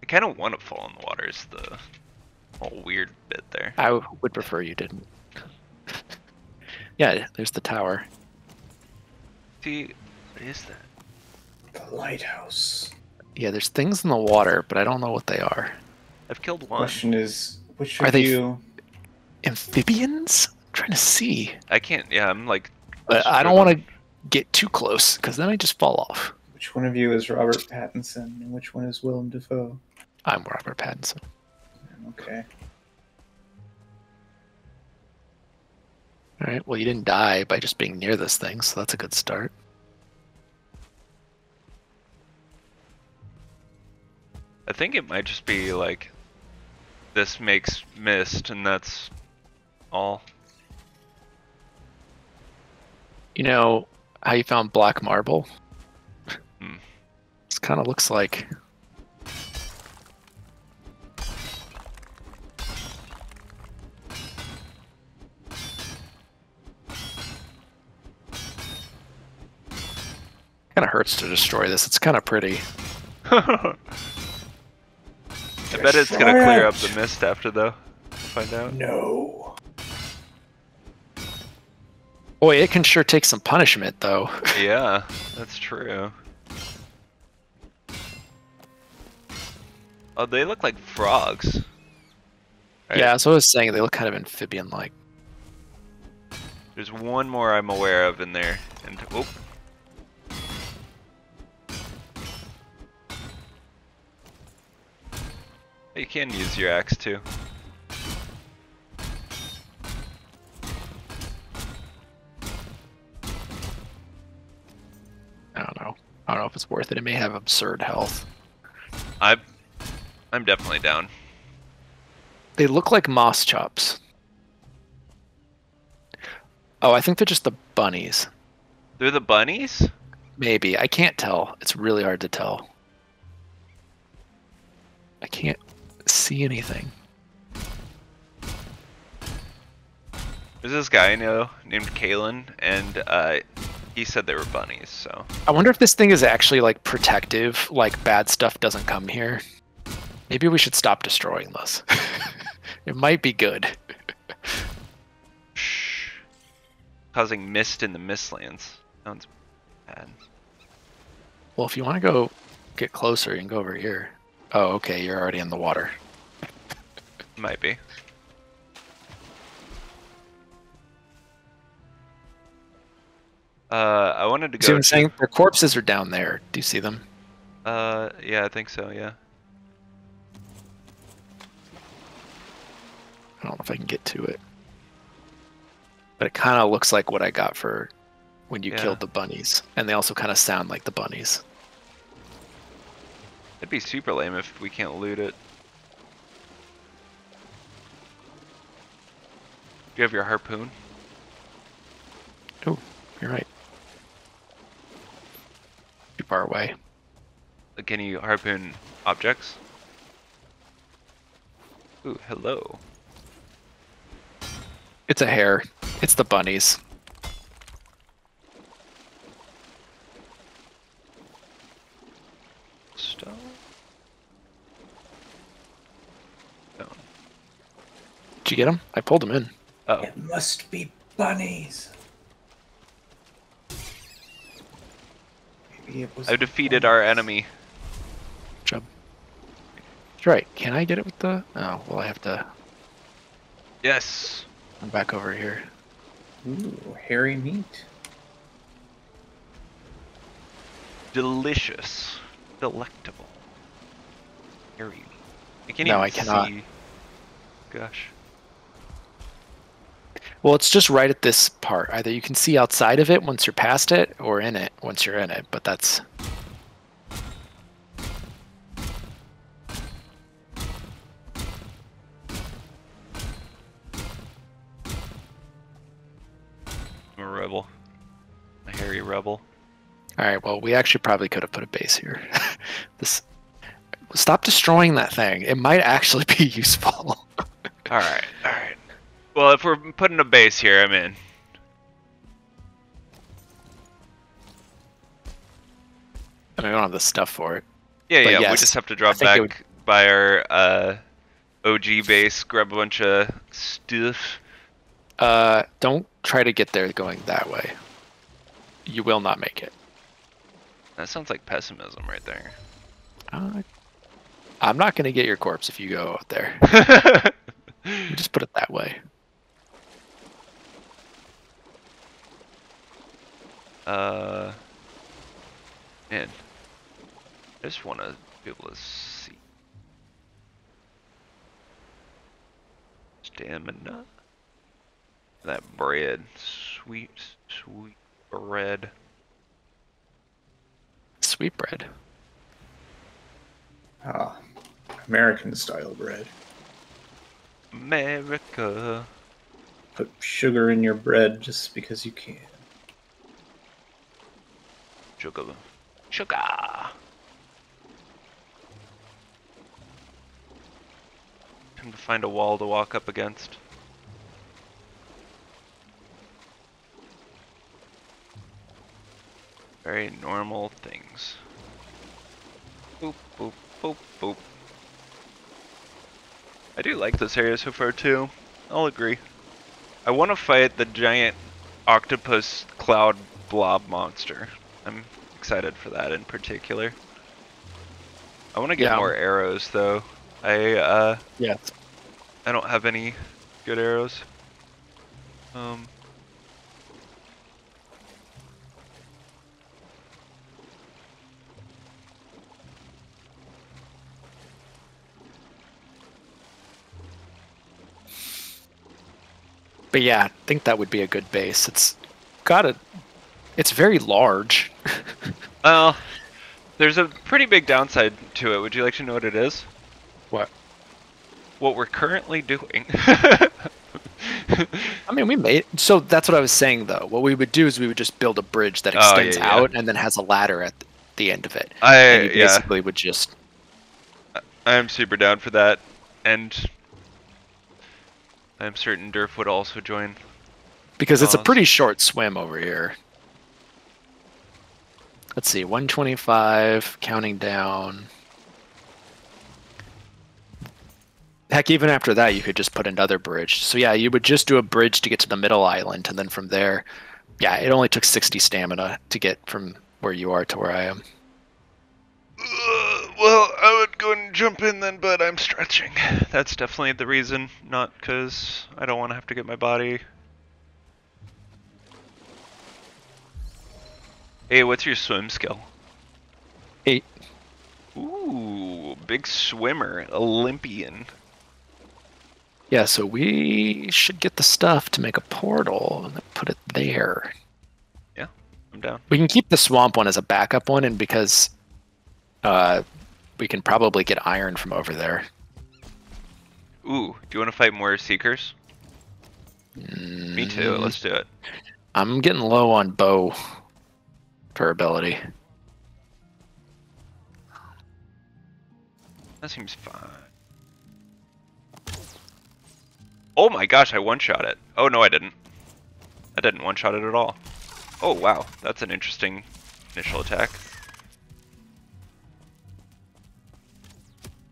I kind of want to fall in the water. Is the whole weird bit there. I would prefer you didn't. [laughs] yeah, there's the tower. See, what is that? The lighthouse. Yeah, there's things in the water, but I don't know what they are. I've killed one. Question is, which Are of they- you? Amphibians? I'm trying to see. I can't. Yeah, I'm like. But I don't want to get too close because then I just fall off. Which one of you is Robert Pattinson, and which one is Willem Dafoe? I'm Robert Pattinson. Okay. All right. Well, you didn't die by just being near this thing, so that's a good start. I think it might just be like. This makes mist, and that's all. You know how you found black marble? Hmm. This kind of looks like. Kind of hurts to destroy this. It's kind of pretty. [laughs] I bet it's gonna Destroy clear up the mist after though. Find out. No. Boy, it can sure take some punishment, though. [laughs] Yeah, that's true. Oh, they look like frogs. Right. Yeah, so I was saying they look kind of amphibian-like. There's one more I'm aware of in there, and oh, you can use your axe too. I don't know. I don't know if it's worth it. It may have absurd health. I'm, I'm definitely down. They look like moss chops. Oh, I think they're just the bunnies. They're the bunnies. Maybe. I can't tell. It's really hard to tell. I can't see anything. There's this guy I know named Kalen, and uh, he said they were bunnies. So I wonder if this thing is actually like protective, like bad stuff doesn't come here. Maybe we should stop destroying this. [laughs] it might be good. shh, causing mist in the mistlands. Sounds bad. Well, if you want to go get closer, you can go over here. Oh, okay, you're already in the water. Might be. Uh, I wanted to See what go. I'm saying? Their corpses are down there. Do you see them? Uh, yeah, I think so. Yeah. I don't know if I can get to it. But it kind of looks like what I got for when you Yeah. killed the bunnies. And they also kind of sound like the bunnies. It'd be super lame if we can't loot it. You have your harpoon? Oh, you're right. Too far away. Can you harpoon objects? Ooh, hello. It's a hare. It's the bunnies. Stone. Stone. Did you get them? I pulled them in. Oh, It must be bunnies. Maybe it was. I've defeated our enemy. Job. That's right. Can I get it with the? Oh, well, I have to. Yes. I'm back over here. Ooh, hairy meat. Delicious. Delectable. Very. I can't No, even I cannot. see. Gosh. Well, it's just right at this part. Either you can see outside of it once you're past it, or in it once you're in it. But that's I'm a rebel. A hairy rebel. all right. Well, we actually probably could have put a base here. [laughs] this. Stop destroying that thing. It might actually [laughs] be useful. Alright, alright. Well, if we're putting a base here, I'm in. I mean, we don't have the stuff for it. Yeah, But yeah, we just have to drop back would- by our uh, OG base, grab a bunch of stuff. Uh, don't try to get there going that way. You will not make it. That sounds like pessimism right there. Uh, I'm not gonna get your corpse if you go out there. [laughs] Just put it that way. Uh, man, I just want to be able to see. Stamina. That bread, sweet, sweet bread. Sweet bread. Ah, American style bread. America. Put sugar in your bread just because you can. Sugar. Sugar. Time to find a wall to walk up against. Very normal things. Boop, boop, boop, boop. I do like this area so far too. I'll agree. I want to fight the giant octopus cloud blob monster. I'm excited for that in particular. I want to get Yeah. more arrows though. I uh Yeah. I don't have any good arrows. Um But yeah, I think that would be a good base. It's got a. It's very large. [laughs] well, there's a pretty big downside to it. Would you like to know what it is? What? What we're currently doing. [laughs] I mean, we made. So that's what I was saying, though. What we would do is we would just build a bridge that Oh, yeah, extends yeah. out and then has a ladder at the end of it. I And you yeah. basically would just. I'm super down for that, and I'm certain Durf would also join. Because it's a pretty short swim over here. Let's see, 125, counting down. Heck, even after that, you could just put another bridge. So yeah, you would just do a bridge to get to the middle island, and then from there, yeah, it only took 60 stamina to get from where you are to where I am. Uh, well, I would go and jump in then, but I'm stretching. That's definitely the reason, not because I don't want to have to get my body. Hey, what's your swim skill? Eight. Ooh, big swimmer, Olympian. Yeah, so we should get the stuff to make a portal and put it there. Yeah, I'm down. We can keep the swamp one as a backup one, and because uh, we can probably get iron from over there. Ooh, do you want to fight more seekers? Me too. Mm, Let's do it. I'm getting low on bow durability. That seems fine. Oh my gosh, I one-shot it. Oh no, I didn't. I didn't one-shot it at all. Oh wow, that's an interesting initial attack.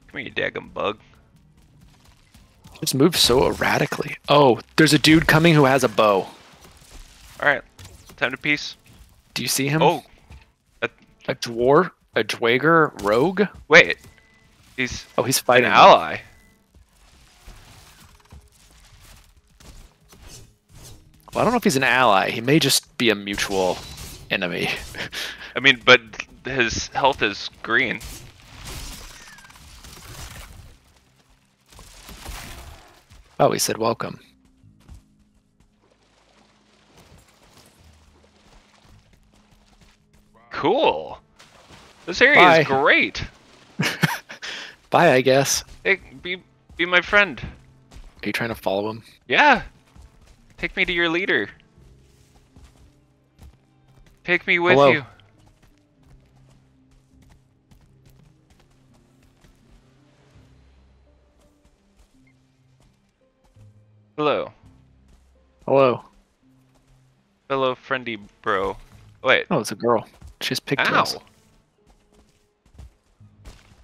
Come here, you daggum bug. Just move so erratically. Oh, there's a dude coming who has a bow. Alright, time to peace. Do you see him? Oh, a dwarf, a Dvergr rogue. wait. He's Oh, he's fighting an ally. Well, I don't know if he's an ally. He may just be a mutual enemy. [laughs] I mean, but his health is green. Oh, he said welcome. Cool. This area Bye. is great. [laughs] Bye, I guess. Hey, be be my friend. Are you trying to follow him? Yeah. Take me to your leader. Take me with Hello. you. Hello, Hello. Hello, friendy bro. Wait, Oh, it's a girl. She's pigtails. ow!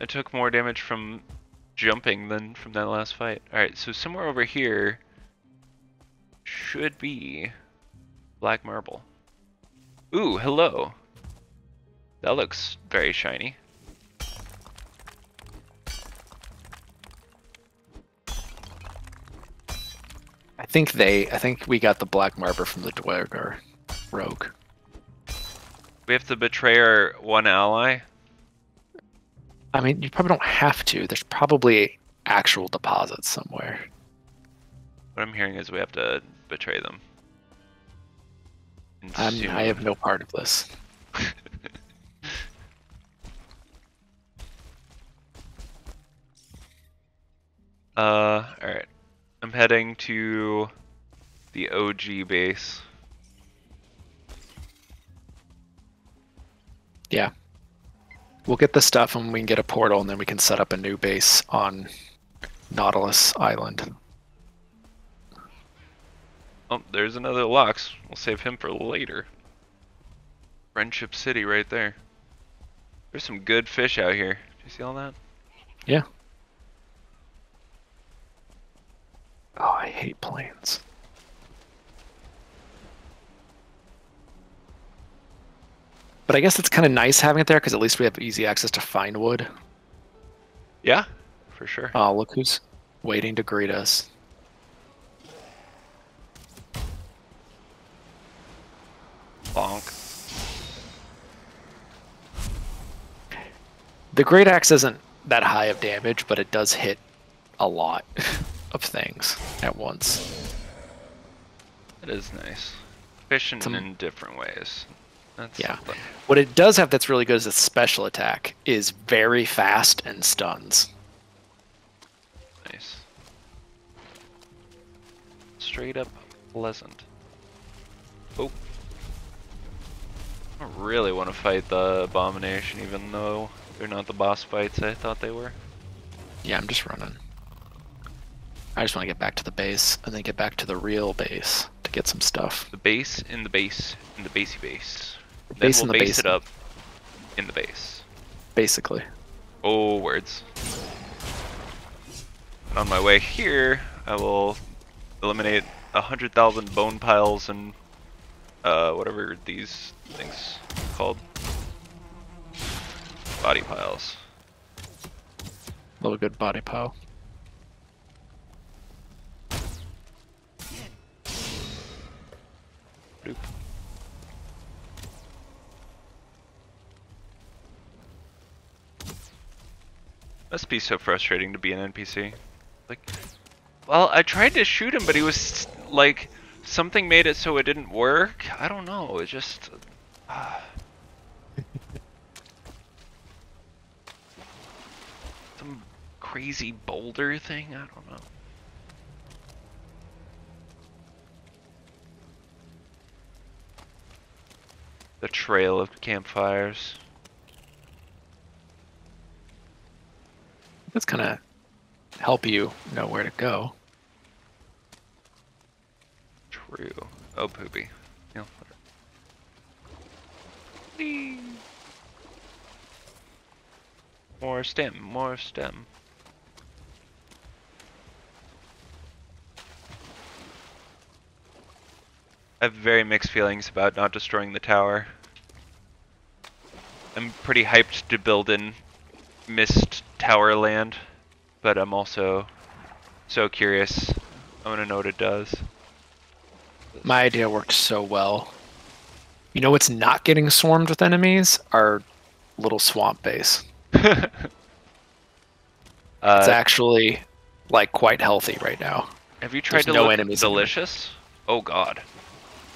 I took more damage from jumping than from that last fight. Alright, so somewhere over here should be black marble. Ooh, hello. That looks very shiny. I think they. I think we got the black marble from the Dvergr rogue. We have to betray our one ally. I mean, you probably don't have to. There's probably actual deposits somewhere. What I'm hearing is we have to betray them. I have no part of this. [laughs] Uh, alright. I'm heading to the OG base. Yeah. We'll get the stuff and we can get a portal and then we can set up a new base on Nautilus Island. Oh, there's another Lox. We'll save him for later. Friendship City right there. There's some good fish out here. Do you see all that? Yeah. Oh, I hate plains. But I guess it's kind of nice having it there because at least we have easy access to find wood. Yeah, for sure. Oh, look who's waiting to greet us. Bonk. The Great Axe isn't that high of damage, but it does hit a lot [laughs] of things at once. That is nice. Fishing Some- in different ways. That's Yeah. something. What it does have that's really good is its special attack is very fast and stuns. Nice. Straight up pleasant. Oh. I really want to fight the abomination, even though they're not the boss fights I thought they were. Yeah, I'm just running. I just want to get back to the base and then get back to the real base to get some stuff. The base in the base in the basey base. The Then base we'll base base, it up in the base. basically. Oh, words. And on my way here, I will eliminate a hundred thousand bone piles and uh, whatever these things called. Body piles. Little good body pow. Bloop. Must be so frustrating to be an NPC. Like, Well, I tried to shoot him, but he was like something made it so it didn't work. I don't know. It just. Uh... [sighs] Some crazy boulder thing. I don't know. The trail of campfires. That's kind of help you know where to go. True. Oh, poopy. Yeah. More stem, more stem. I have very mixed feelings about not destroying the tower. I'm pretty hyped to build in Mist Tower land, but I'm also so curious. I want to know what it does. My idea worked so well. You know what's not getting swarmed with enemies? Our little swamp base. [laughs] uh, It's actually like quite healthy right now, have you tried there's to no look enemies delicious? Oh god.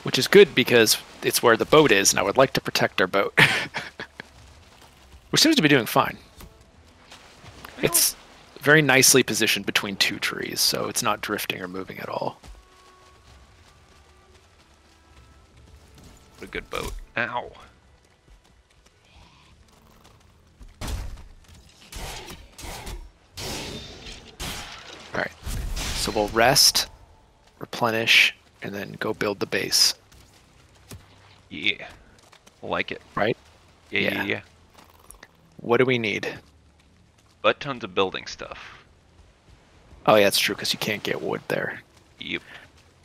which is good because it's where the boat is, and I would like to protect our boat, [laughs] which seems to be doing fine. It's very nicely positioned between two trees, so it's not drifting or moving at all. What a good boat. Ow. All right, so we'll rest, replenish, and then go build the base. Yeah. Like it. Right? Yeah, yeah, Yeah. yeah. What do we need? But tons of building stuff. Oh yeah, it's true because you can't get wood there, Yep.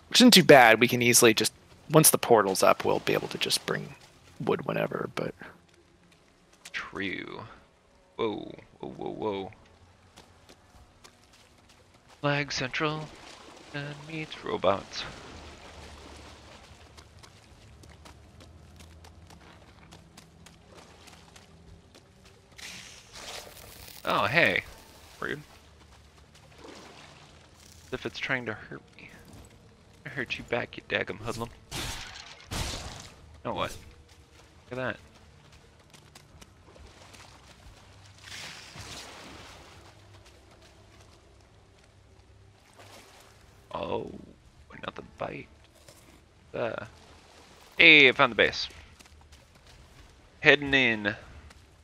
which isn't too bad. We can easily just once the portal's up, we'll be able to just bring wood whenever. But True. Whoa, whoa, whoa, whoa. Flag Central and meets robots. Oh, hey. Rude. As if it's trying to hurt me. I hurt you back, you daggum hoodlum. Now what? Look at that. Oh, another bite. Uh, hey, I found the base. Heading in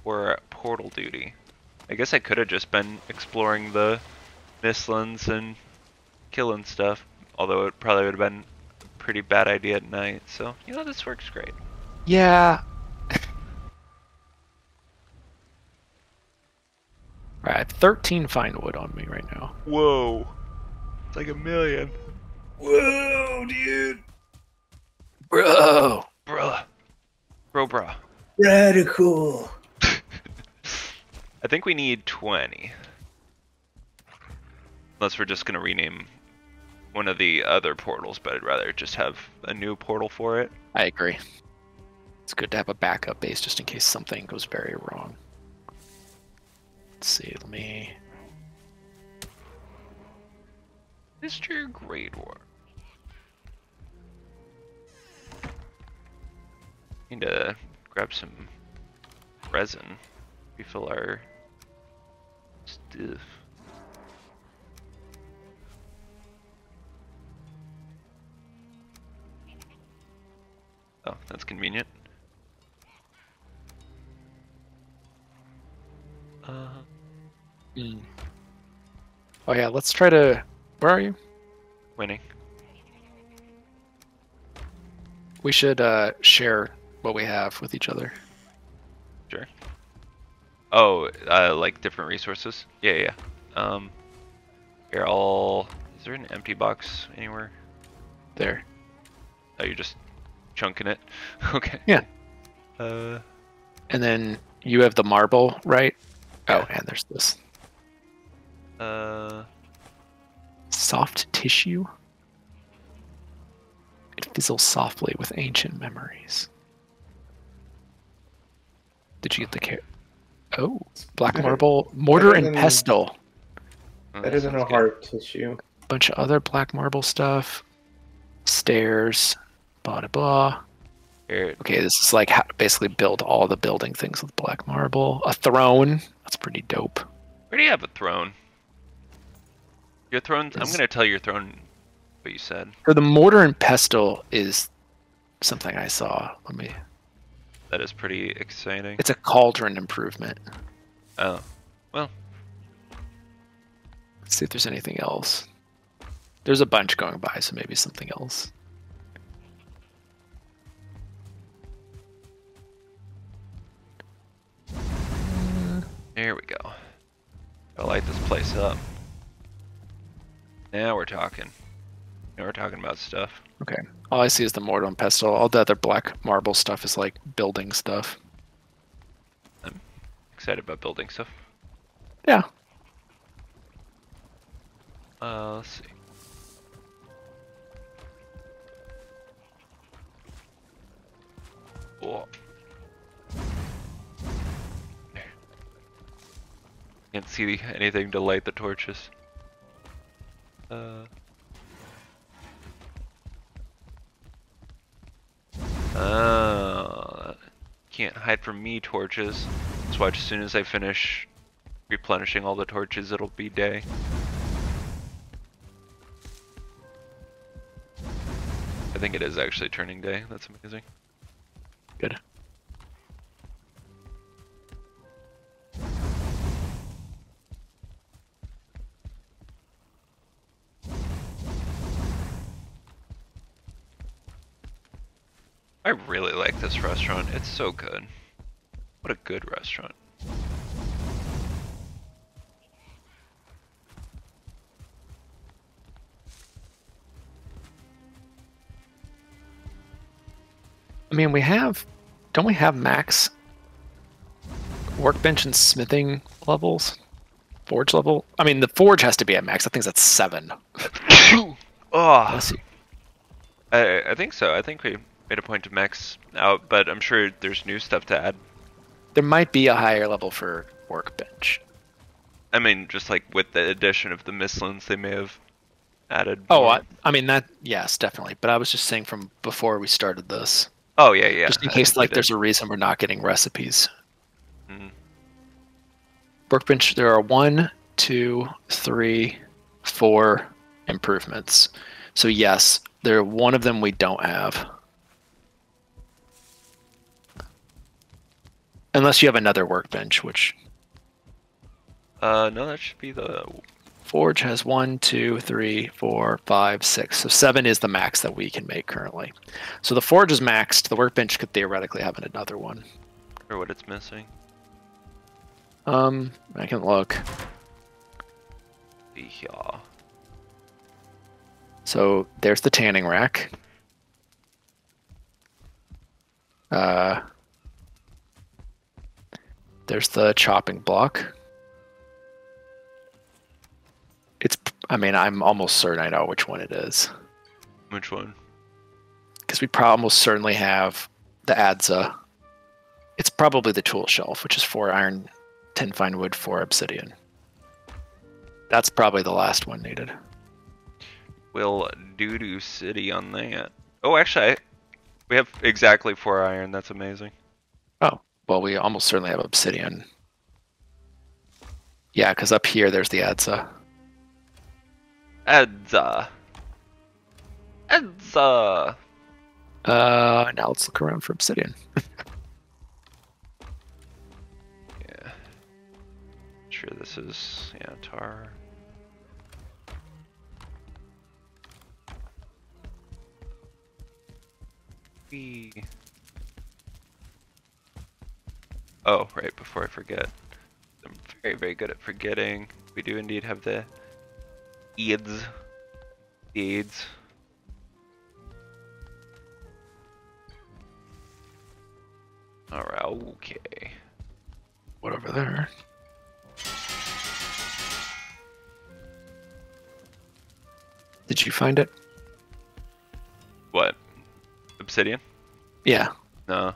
for portal duty. I guess I could have just been exploring the Mistlands and killing stuff, although it probably would have been a pretty bad idea at night. So, you know, this works great. yeah. [laughs] All right, I have 13 fine wood on me right now. Whoa. It's like a million. Whoa, dude! Bro. Bro. Bro, bro. Radical. I think we need 20. Unless we're just going to rename one of the other portals, but I'd rather just have a new portal for it. I agree. It's good to have a backup base just in case something goes very wrong. Let's see, let me. Mr. Great War. Need to grab some resin. Refill our stuff. Oh, that's convenient. Uh, Oh, yeah, let's try to. Where are you? winning. We should uh, share what we have with each other. Oh, uh, like different resources? Yeah, yeah. yeah. Um, here, I'll. Is there an empty box anywhere? There. Oh, you're just chunking it. [laughs] okay. Yeah. Uh, And then you have the marble, right? Oh, and there's this uh, soft tissue. It fizzles softly with ancient memories. Did you get the care? Oh, black Better- marble, mortar better and than- pestle. oh, Better that than a sounds good. hard tissue. bunch of other black marble stuff. Stairs, blah blah blah. Here, Okay, this is like how to basically build all the building things with black marble. A throne, that's pretty dope. where do you have a throne? Your throne. I'm gonna tell your throne what you said. So the mortar and pestle is something I saw. Let me. That is pretty exciting. It's a cauldron improvement. Oh, well, Let's see if there's anything else. There's a bunch going by, so maybe something else. there we go. I light this place up. Now we're talking. Now we're talking about stuff. Okay. All I see is the mortar and pestle. All the other black marble stuff is like building stuff. I'm excited about building stuff. Yeah. Uh, let's see. Cool. Can't see anything to light the torches. Uh. Oh, can't hide from me torches. Let's watch as soon as I finish replenishing all the torches, it'll be day. I think it is actually turning day. That's amazing. Good. I really like this restaurant. It's so good. What a good restaurant. I mean, we have. Don't we have max workbench and smithing levels? Forge level? I mean, the forge has to be at max. I think that's seven. [coughs] oh, Let's see. I, I think so. I think we made a point to max out, but I'm sure there's new stuff to add. There might be a higher level for workbench. I mean, just like with the addition of the Mistlands, they may have added. Oh. I, I mean that. Yes, definitely. But I was just saying from before we started this, oh yeah, yeah. just in I case like there's a reason we're not getting recipes. Mhm. Workbench. There are one, two, three, four improvements. So yes, there one of them we don't have. Unless you have another workbench, which Uh, no, that should be the. Forge has one, two, three, four, five, six. So seven is the max that we can make currently. So the Forge is maxed. The workbench could theoretically have another one. Or what it's missing. Um, I can look. Yeah. So there's the tanning rack. Uh, there's the chopping block. It's, I mean, I'm almost certain I know which one it is. Which one? Because we probably almost certainly have the Adza. It's probably the tool shelf, which is four iron, 10 fine wood, four obsidian. That's probably the last one needed. We'll doo doo city on that. Oh, actually, I, we have exactly four iron. That's amazing. Oh, well, we almost certainly have obsidian. Yeah, because up here there's the Adza. Edza. Edza. Uh, now let's look around for obsidian. [laughs] Yeah. Sure, this is yeah tar. Whee. Oh, right, before I forget. I'm very, very good at forgetting. We do indeed have the AIDS. The AIDS. Alright, okay. What over there? Did you find it? What? Obsidian? Yeah. No.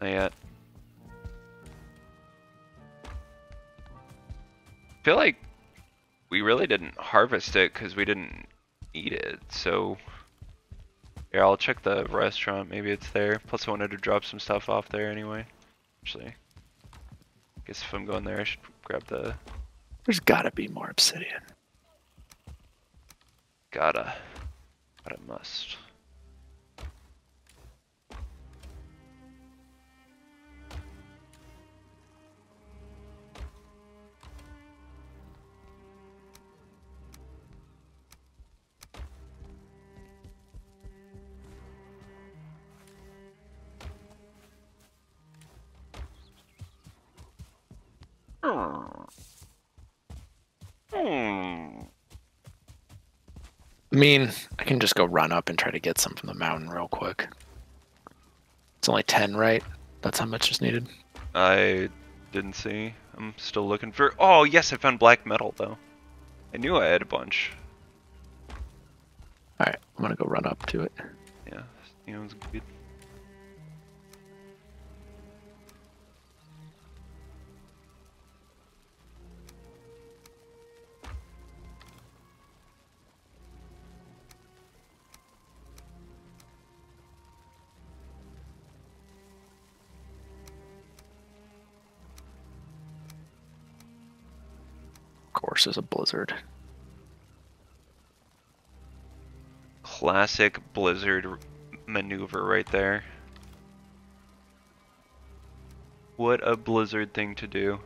Not yet. Feel like we really didn't harvest it because we didn't eat it. So here, I'll check the restaurant. Maybe it's there. Plus, I wanted to drop some stuff off there anyway. Actually, I guess if I'm going there, I should grab the There's gotta be more obsidian. gotta, gotta must. Mean, I can just go run up and try to get some from the mountain real quick. It's only 10, right? That's how much is needed. I didn't see. I'm still looking for. Oh yes, I found black metal though. I knew I had a bunch. Alright, I'm gonna go run up to it. Yeah, you know, it's good. Course, a blizzard. Classic Blizzard maneuver right there. What a Blizzard thing to do.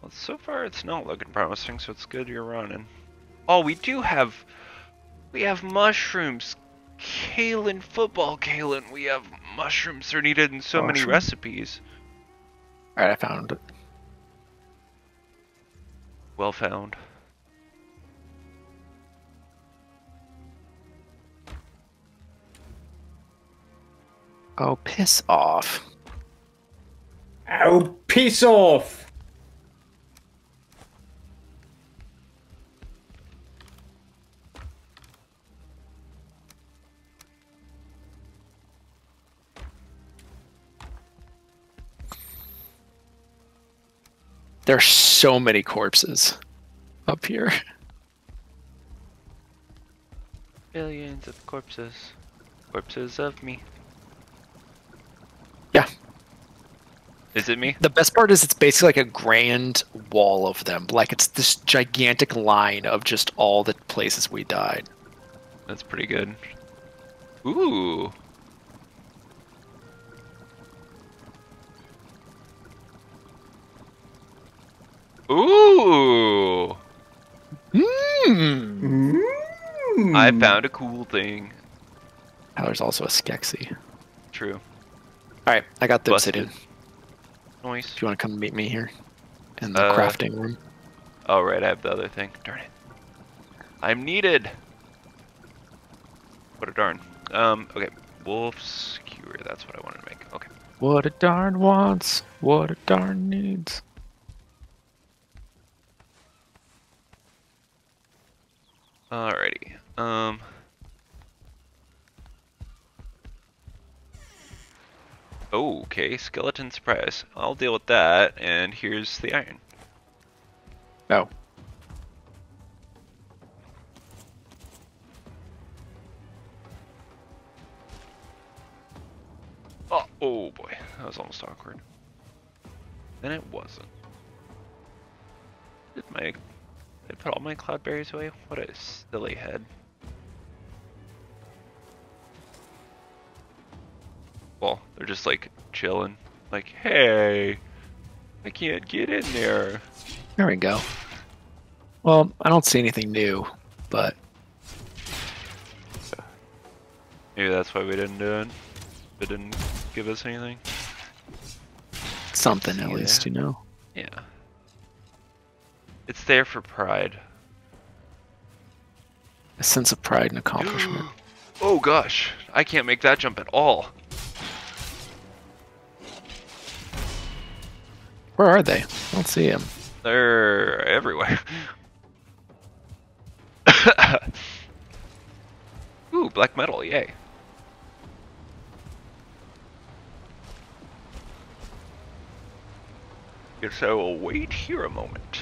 Well, so far it's not looking promising, so it's good you're running. Oh, we do have, we have mushrooms. Kalen, football Kalen, we have mushrooms. They're needed in so many recipes. Alright, I found it. Well found. Oh, piss off. Oh, piss off! There's so many corpses up here. Billions of corpses. Corpses of me. Yeah. Is it me? The best part is it's basically like a grand wall of them. Like it's this gigantic line of just all the places we died. That's pretty good. Ooh. Ooh. Hmm. I found a cool thing. Oh, there's also a Skexy. True. Alright, I got the Busted. obsidian. Noise. If you want to come meet me here in the Uh, crafting room. Oh, right, I have the other thing. Darn it. I'm needed. What a darn. Um, okay. Wolf's skewer, that's what I wanted to make. Okay. What a darn wants, what a darn needs. Alrighty. Um. Okay, skeleton surprise. I'll deal with that, and here's the iron. No. Oh, oh boy, that was almost awkward. And it wasn't. Did my, I put all my cloudberries away? What a silly head. Well, they're just like chilling. Like, hey, I can't get in there. there we go. Well, I don't see anything new, but Maybe that's why we didn't do it. It didn't give us anything. something at see least, you know. It's there for pride. A sense of pride and accomplishment. [gasps] Oh gosh, I can't make that jump at all. Where are they? I don't see them. They're everywhere. [coughs] Ooh, black metal, yay. Will wait here a moment.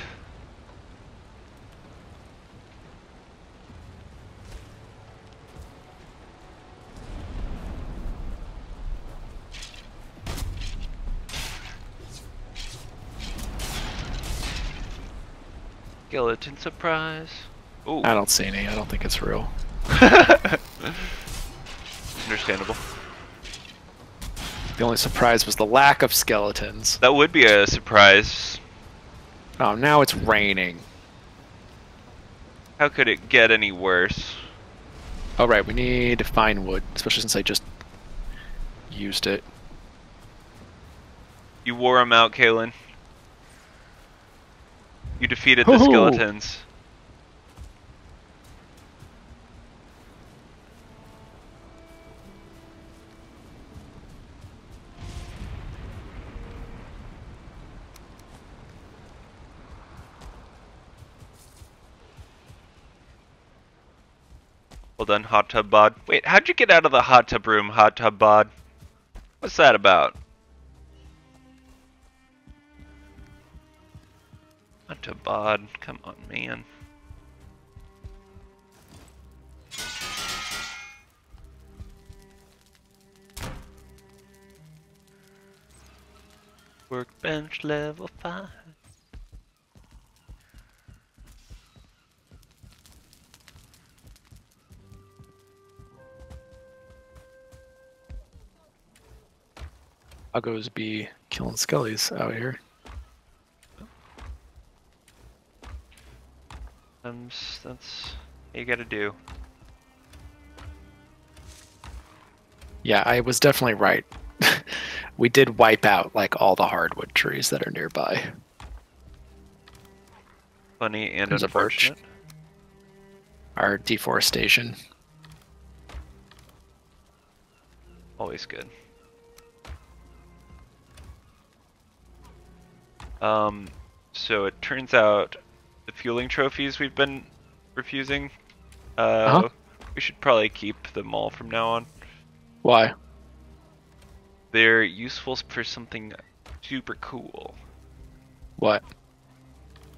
Skeleton surprise. Ooh, I don't see any. I don't think it's real. [laughs] understandable. The only surprise was the lack of skeletons. That would be a surprise. Oh, now it's raining. How could it get any worse? Alright. We need to find wood, especially since I just used it. You wore them out, Kalen. You defeated the skeletons. Well done, hot tub bod. Wait, how'd you get out of the hot tub room, hot tub bod? What's that about? Hot tub bod, come on, man. Workbench level 5. I'll Uggos be killing skellies out here. Um, that's what you gotta do. Yeah, I was definitely right. [laughs] we did wipe out like all the hardwood trees that are nearby. Funny and There's a birch. unfortunate. Our deforestation. Always good. Um, so it turns out the Fuling trophies we've been refusing, uh, Uh-huh. we should probably keep them all from now on. Why? They're useful for something super cool. What?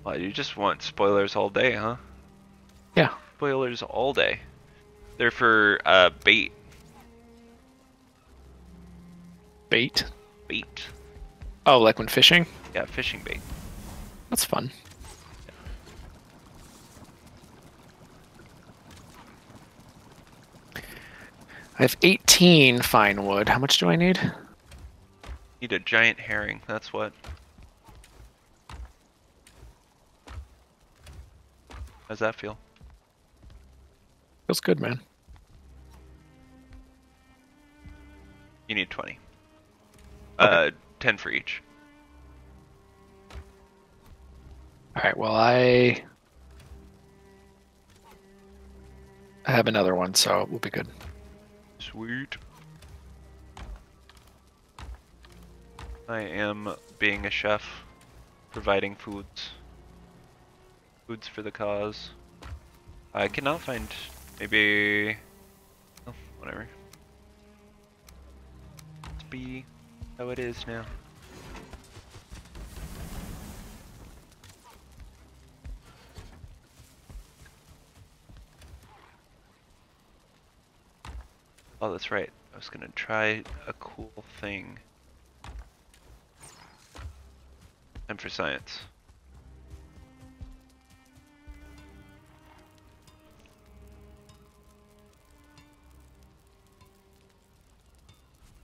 Well, you just want spoilers all day, huh? Yeah. Spoilers all day. They're for uh, bait. Bait? Bait. Oh, like when fishing? Yeah, fishing bait. That's fun. Have 18 fine wood. How much do I need? Need a giant herring. That's what. How's that feel? Feels good, man. You need 20. Okay. Uh, 10 for each. All right. Well, I I have another one, so we'll be good. Sweet. I am being a chef, providing foods. Foods for the cause. I cannot find maybe. Oh, whatever. Let's be how it is now. Oh, that's right. I was gonna try a cool thing. Time for science.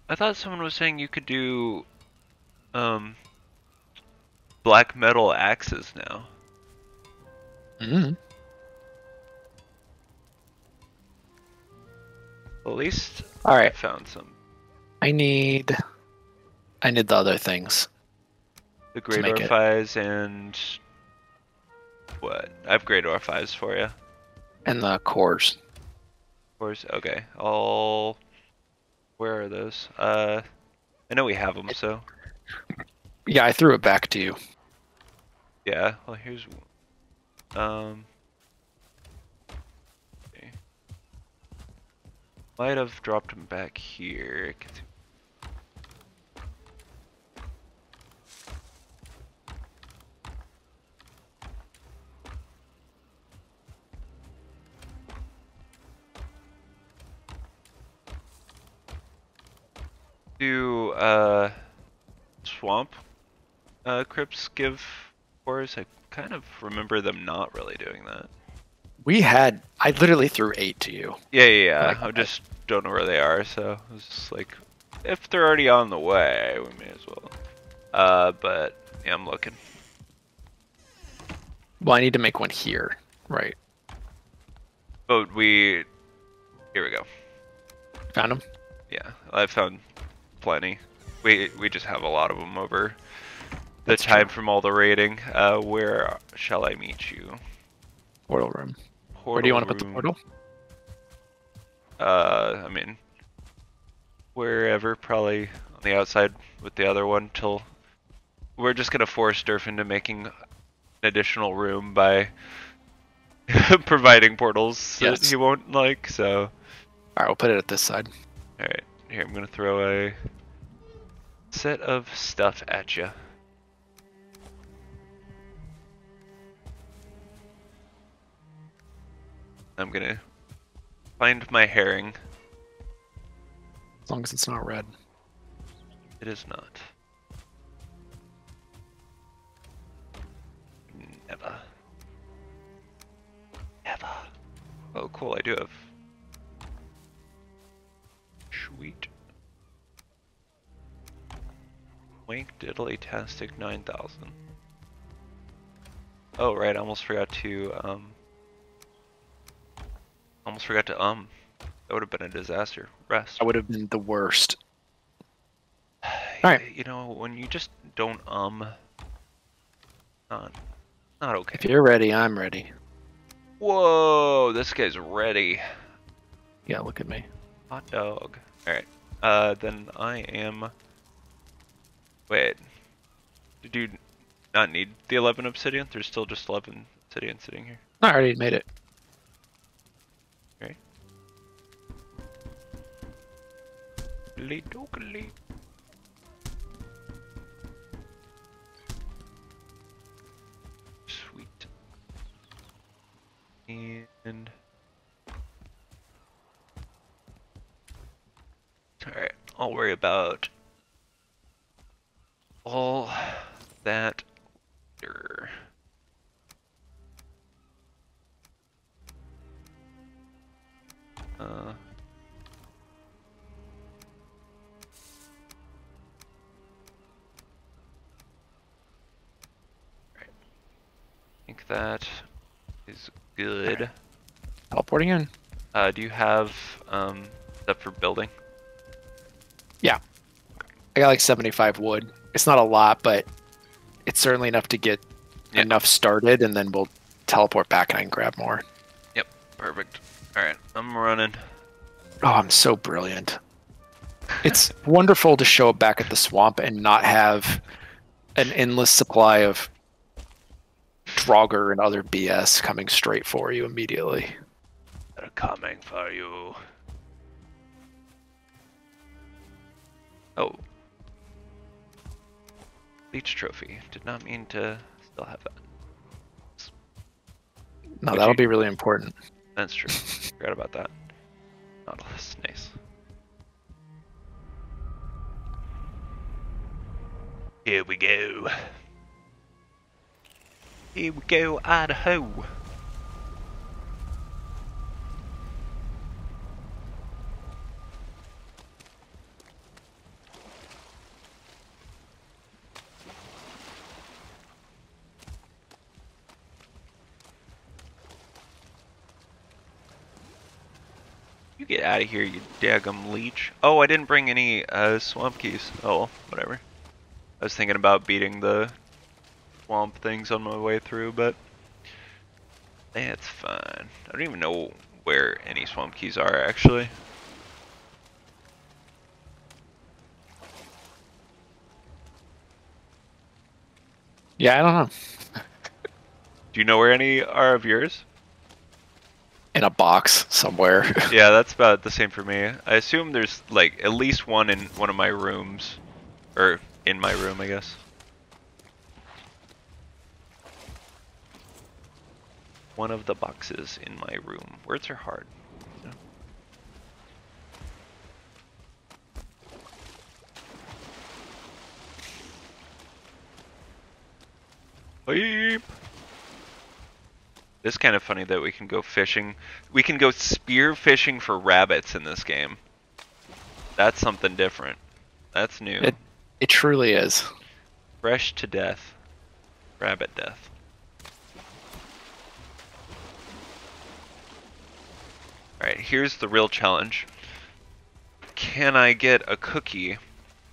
I thought someone was saying you could do um black metal axes now. Mm-hmm. At least All right. I found some. I need I need the other things. The great make ore it. fives and what? I have great ore fives for you. And the cores. Where's okay? I'll. Where are those? Uh, I know we have them. So Yeah, I threw it back to you. yeah. Well, here's. Um. Might have dropped him back here. Do uh, swamp uh, crypts give cores? I kind of remember them not really doing that. We had I literally threw eight to you. Yeah, yeah, yeah. I just don't know where they are, so it's just like, if they're already on the way, we may as well. Uh, but yeah, I'm looking. Well, I need to make one here, right? But we, here we go. Found them. Yeah, I found plenty. We we just have a lot of them over the That's time true. from all the raiding. Uh, where shall I meet you? Portal room. Where do you want to put the room. portal? Uh, I mean, wherever, probably on the outside with the other one till we're just gonna force Durf into making an additional room by [laughs] providing portals that Yes. he won't like. So, All right, we'll put it at this side. all right, here I'm gonna throw a set of stuff at you. I'm gonna find my herring. As long as it's not red. It is not. Never. Never. Oh, cool, I do have. Sweet. Wink diddly tastic 9000. Oh, right, I almost forgot to, um. Almost forgot to, um. That would have been a disaster. Rest. That would have been the worst. [sighs] Alright. You know, when you just don't um, not, not okay. If you're ready, I'm ready. Whoa, this guy's ready. Yeah, look at me. Hot dog. All right. Uh, then I am. Wait. Did you not need the 11 obsidian? There's still just 11 obsidian sitting here. I already made it. Lidogly. Sweet. And Alright, I'll worry about all that later. Uh think that is good. Teleporting in. Uh, do you have um, stuff for building? Yeah. I got like 75 wood. It's not a lot, but it's certainly enough to get Yeah. enough started, and then we'll teleport back and I can grab more. Yep, perfect. All right, I'm running. Oh, I'm so brilliant. It's [laughs] wonderful to show up back at the swamp and not have an endless supply of Draugr and other BS coming straight for you immediately. They're coming for you. Oh. Leech trophy. Did not mean to still have that. No, Would that'll you- be really important. That's true. Forgot about that. Nautilus, nice. Here we go. Here we go, Idaho. You get out of here, you daggum leech. Oh, I didn't bring any uh, swamp keys. Oh, whatever. I was thinking about beating the swamp things on my way through, but that's fine. I don't even know where any swamp keys are, actually. Yeah, I don't know. Do you know where any are of yours? In a box somewhere. [laughs] Yeah, that's about the same for me. I assume there's like at least one in one of my rooms, or in my room, I guess. one of the boxes in my room. Words are hard. So. It's kind of funny that we can go fishing. We can go spear fishing for rabbits in this game. That's something different. That's new. It, it truly is. Fresh to death. Rabbit death. Alright, here's the real challenge. Can I get a cookie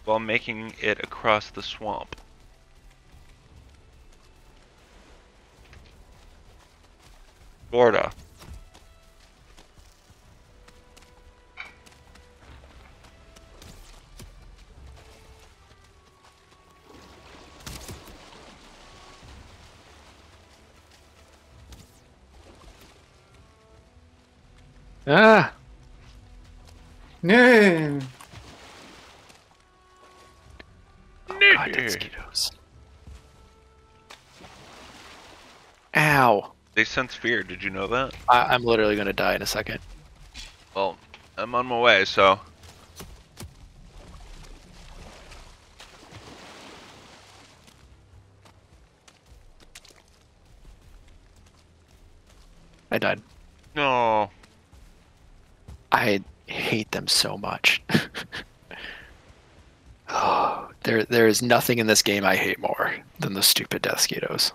while making it across the swamp? Florida. Ah, No. God, mosquitoes. Ow. They sense fear, did you know that? I- I'm literally gonna die in a second. Well, I'm on my way, so. I died. No. I hate them so much. [laughs] oh, there, there is nothing in this game I hate more than the stupid Deathsquitos.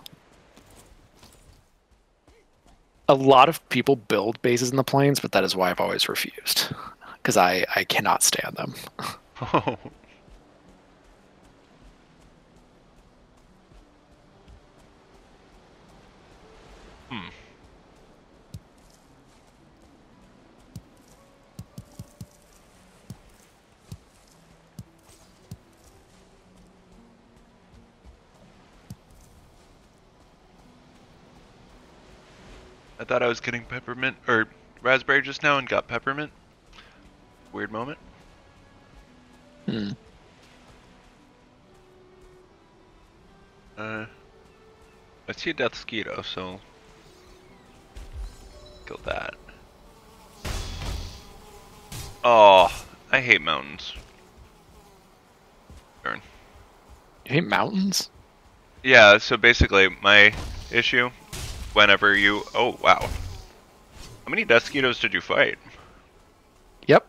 A lot of people build bases in the plains, but that is why I've always refused. Because I, I cannot stand them. [laughs] Oh. hmm. I thought I was getting peppermint or raspberry just now and got peppermint. Weird moment. Hmm. Uh, I see a death mosquito, so kill that. Oh, I hate mountains. Darn. You hate mountains? Yeah, so basically, my issue, whenever you, oh wow, how many mosquitoes did you fight? Yep.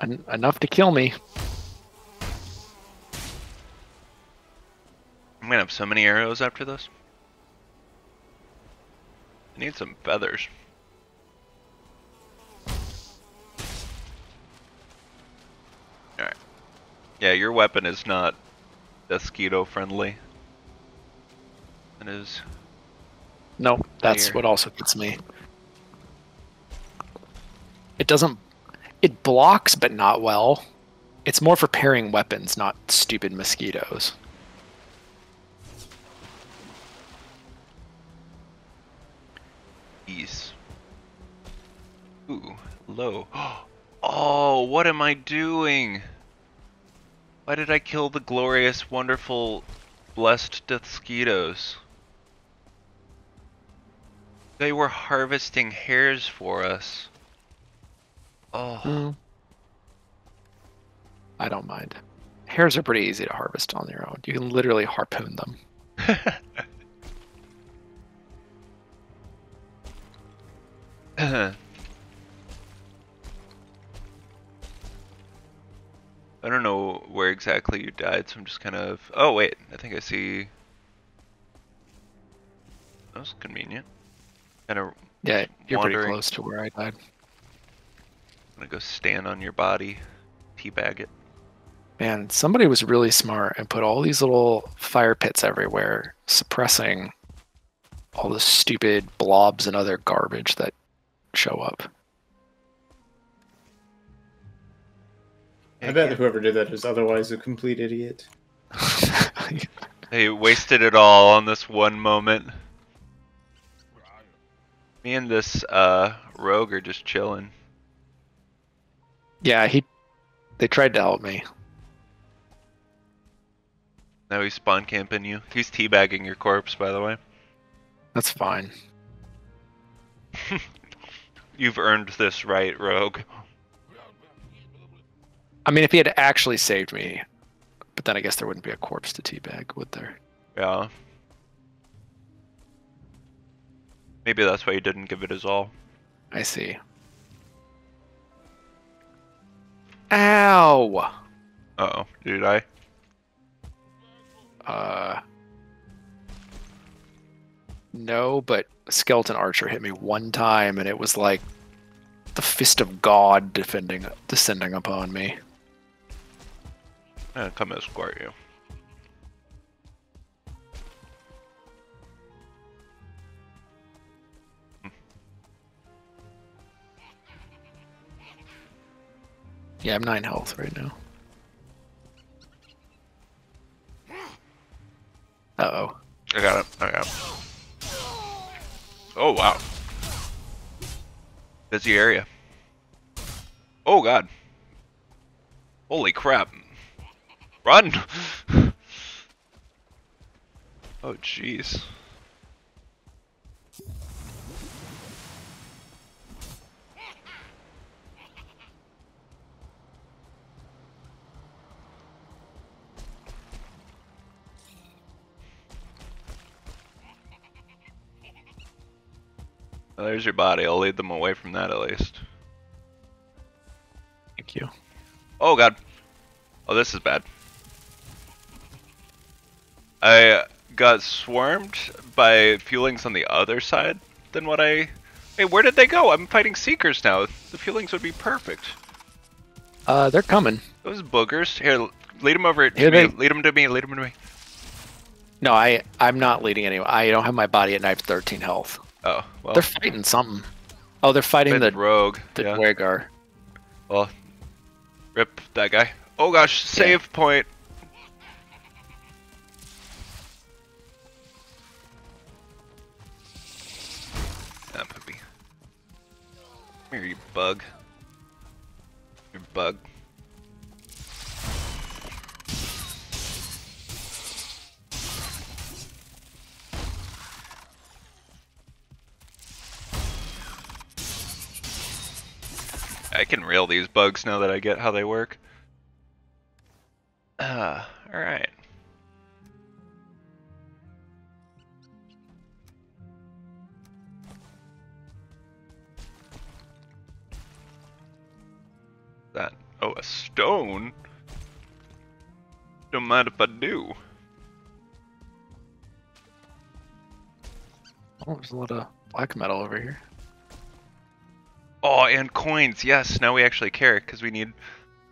En- enough to kill me. I'm gonna have so many arrows after this. I need some feathers. Alright. Yeah, your weapon is not mosquito friendly. It is. No, that's Here. what also gets me. It doesn't. It blocks, but not well. It's more for pairing weapons, not stupid mosquitoes. Ease. Ooh, low. [gasps] Oh, what am I doing? Why did I kill the glorious, wonderful, blessed mosquitoes? They were harvesting hares for us. Oh, Mm. I don't mind. Hares are pretty easy to harvest on their own. You can literally harpoon them. [laughs] [laughs] I don't know where exactly you died, so I'm just kind of. Oh wait, I think I see. That was convenient. Kind of Yeah, you're Wandering. pretty close to where I died. I'm gonna go stand on your body, teabag it. Man, somebody was really smart and put all these little fire pits everywhere, suppressing all the stupid blobs and other garbage that show up. I bet whoever did that is otherwise a complete idiot. They wasted it all on this one moment. Me and this uh, rogue are just chilling. yeah, he. They tried to help me. Now he's spawn camping you. He's teabagging your corpse, by the way. That's fine. [laughs] You've earned this right, rogue. I mean, if he had actually saved me, But then I guess there wouldn't be a corpse to teabag, would there? Yeah. Maybe that's why he didn't give it his all. I see. Ow! Uh oh, did I? Uh. No, but skeleton archer hit me one time, and it was like the fist of God defending, descending upon me. I'm gonna come escort you. Yeah, I'm nine health right now. Uh oh. I got it. I got it. Oh wow. Busy area. Oh god. Holy crap. Run! [laughs] oh jeez. Well, there's your body. I'll lead them away from that at least. Thank you. Oh god. Oh, this is bad. I got swarmed by Fulings on the other side than what I. Hey, where did they go? I'm fighting seekers now. The Fulings would be perfect. Uh, they're coming. Those boogers. Here, lead them over to Here me. they- Lead them to me. Lead them to me. No, I I'm not leading anyone. I don't have my body at knife 13 health. Oh, well. they're fighting something. Oh, they're fighting the rogue. the yeah. Dvergr. Well, rip that guy. Oh gosh, save point. Here, you bug. You bug. I can rail these bugs now that I get how they work. Uh, alright. That oh a stone? Don't mind if I do. Oh, there's a lot of black metal over here. Oh, and coins. Yes, now we actually care because we need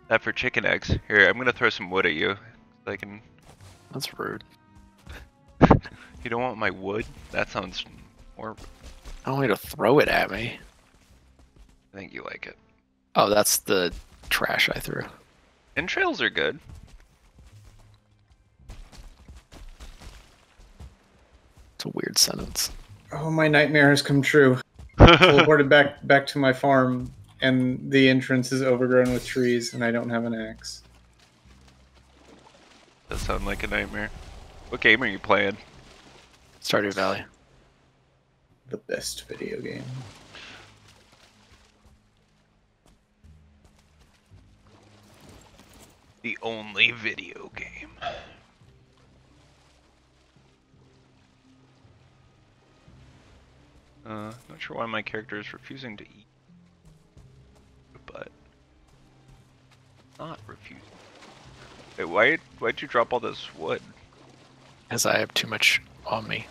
that for chicken eggs. Here, I'm gonna throw some wood at you. So I can. That's rude. [laughs] You don't want my wood? That sounds more. I don't need to throw it at me. I think you like it. Oh, that's the trash I threw. Entrails are good. It's a weird sentence. Oh, my nightmare has come true. [laughs] Teleported back back to my farm, and the entrance is overgrown with trees, and I don't have an axe. That sound like a nightmare. What game are you playing? Stardew Valley. The best video game. The only video game. Uh, not sure why my character is refusing to eat. But not refusing. Wait, why why'd you drop all this wood? As I have too much on me.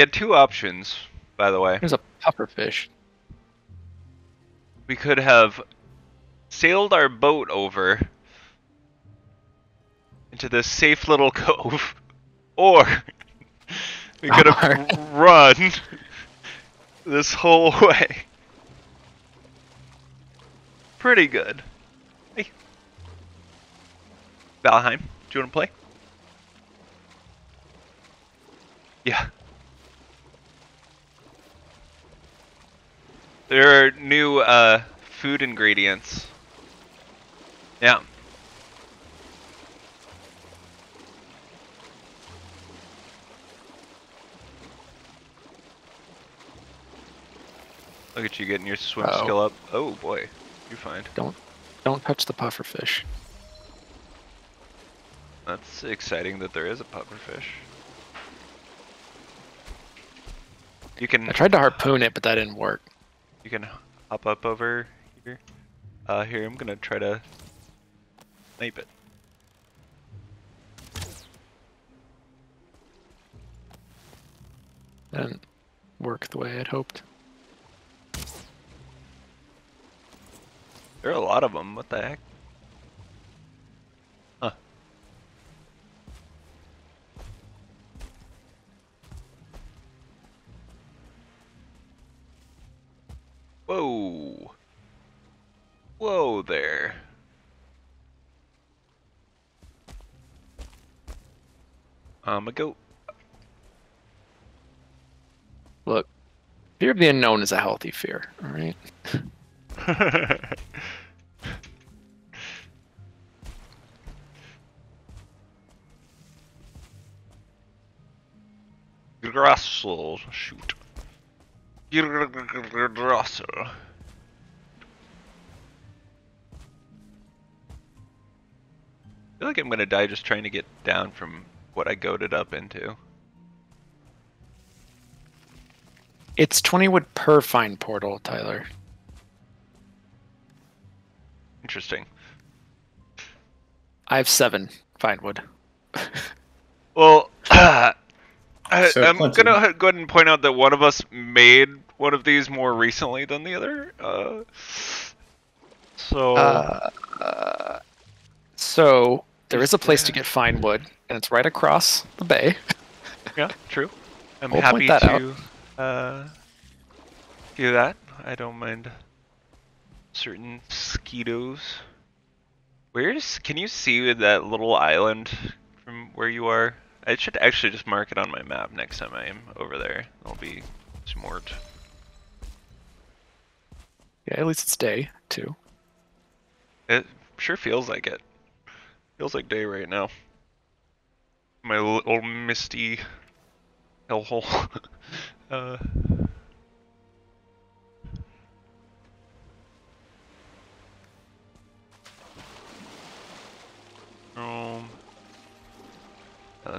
We had two options, by the way. There's a pufferfish. We could have sailed our boat over into this safe little [laughs] cove, or we could have run this whole [laughs] way. Pretty good. Hey. Valheim, do you want to play? Yeah. There are new uh, food ingredients. Yeah. Look at you getting your swim Uh-oh. skill up. Oh boy, you're fine. Don't don't touch the puffer fish. That's exciting that there is a pufferfish. You can I tried to harpoon it, but that didn't work. You can hop up over here. Uh, here I'm gonna try to snipe it. That didn't work the way I'd hoped. There are a lot of them. What the heck? Whoa. Whoa there. I'm a goat. Look, fear of the unknown is a healthy fear. All right. [laughs] Grassel, shoot. I feel like I'm gonna die just trying to get down from what I goaded up into. It's 20 wood per fine portal, Tyler. Interesting. I have seven fine wood. Well, [clears throat] I, So, I'm Clinton. gonna go ahead and point out that one of us made one of these more recently than the other. Uh, so Uh, uh, so there is a place to get fine wood, and it's right across the bay. [laughs] yeah, true. I'm We'll happy that to uh, do that. I don't mind certain skeetos. Where's? Can you see that little island from where you are? I should actually just mark it on my map next time I am over there. I'll be smart. Yeah, at least it's day too. It sure feels like it. Feels like day right now. My little misty hellhole. [laughs] uh,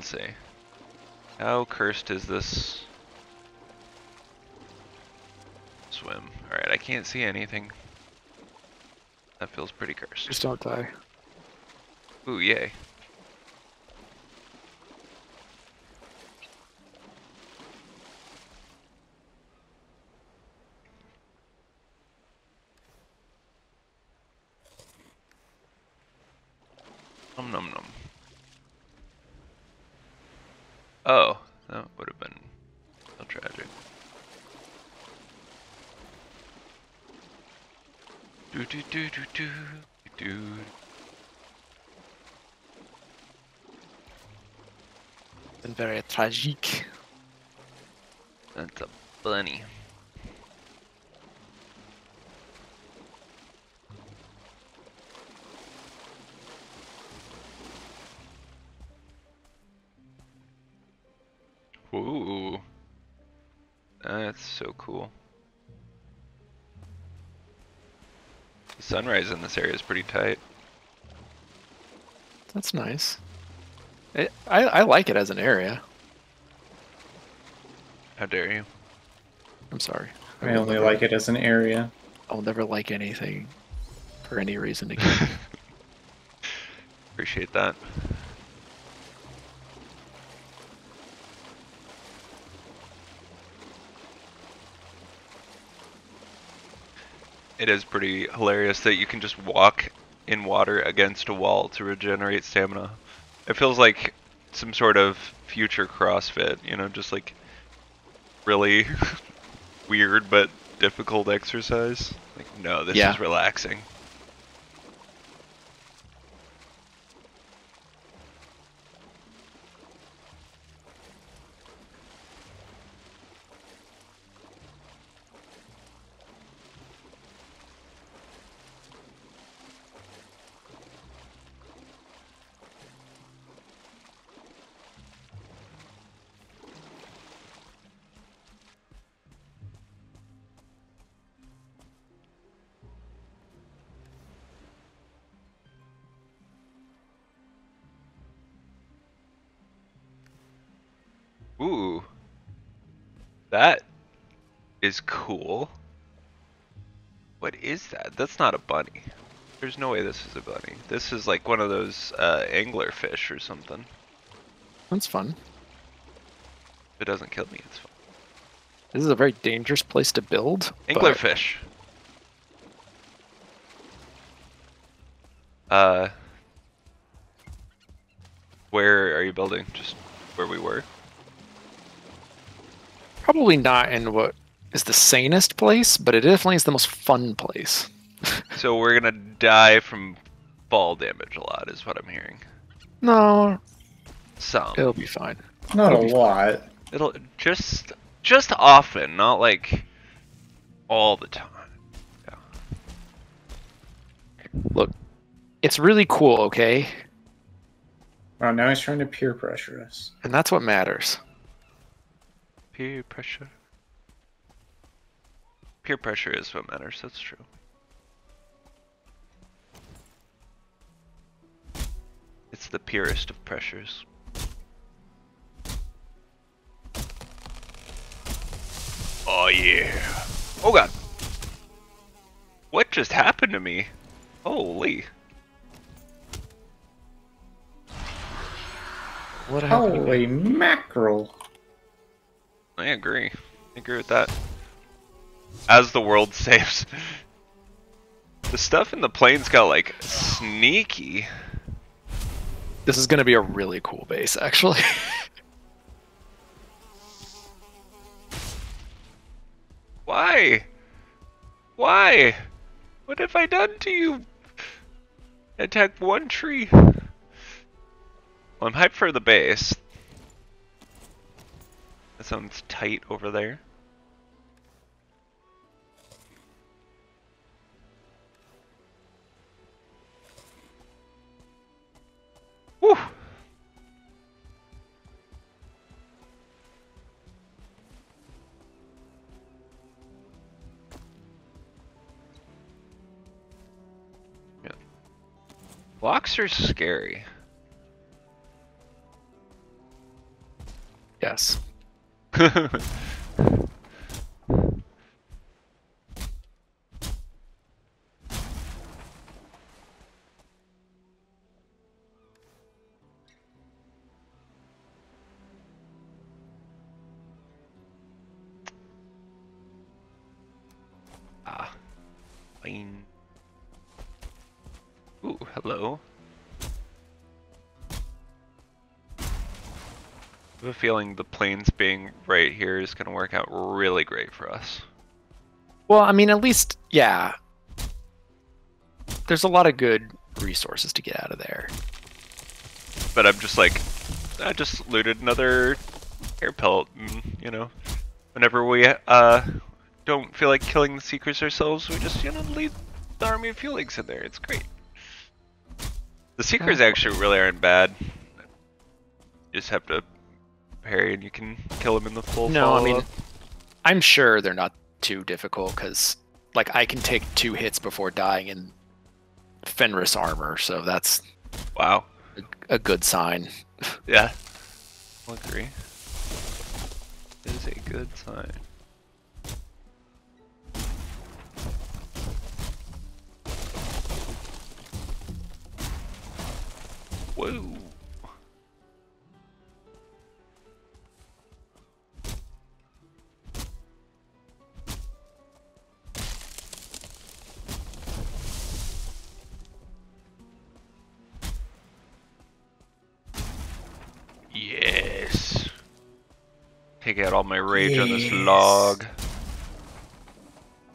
let's see. How cursed is this swim? Alright, I can't see anything. That feels pretty cursed. Just don't die. Ooh, yay. Num num num. Oh, that would have been so tragic. Do do do do do do. Been. That's a bunny. Ooh. That's so cool. The sunrise in this area is pretty tight. That's nice. It, I I like it as an area. How dare you? I'm sorry. I only like it as an area. I'll never like anything for any reason [laughs] again. Appreciate that. It is pretty hilarious that you can just walk in water against a wall to regenerate stamina. It feels like some sort of future CrossFit, you know, just like really [laughs] weird but difficult exercise. Like, no, this Yeah. is relaxing. Is cool. What is that? That's not a bunny. There's no way this is a bunny. This is like one of those uh, angler fish or something. That's fun. If it doesn't kill me, it's fun. This is a very dangerous place to build. but Anglerfish. Uh, where are you building? Just where we were. Probably not in what is the sanest place, but it definitely is the most fun place. So we're gonna die from fall damage a lot, is what I'm hearing. No, Some. it'll be fine. Not a It'll be lot. It'll just just often, not like all the time. Look, it's really cool, okay? Wow, now he's trying to peer pressure us. And that's what matters. Peer pressure. Peer pressure is what matters. That's true. It's the purest of pressures. Oh yeah. Oh god. What just happened to me? Holy. What happened? Holy mackerel. I agree. I agree with that. As the world [laughs] saves. The stuff in the plains got like sneaky. This is gonna be a really cool base, actually. [laughs] Why? Why? What have I done to you? Attack one tree. Well, I'm hyped for the base. That sounds tight over there. Whew. Blocks are scary. yes. [laughs] feeling the plains being right here is going to work out really great for us. Well, I mean, at least, yeah. There's a lot of good resources to get out of there. But I'm just like, I just looted another air pellet, and, you know, whenever we uh don't feel like killing the seekers ourselves, we just you know leave the army of Felix in there. It's great. The seekers Oh. actually really aren't bad. Just have to parry, and you can kill him in the full. No, I mean. I'm sure they're not too difficult because, like, I can take two hits before dying in Fenris armor, so that's wow, a, a good sign. [laughs] yeah, I'll agree. It is a good sign. Whoa. Take out all my rage on this Yes. log.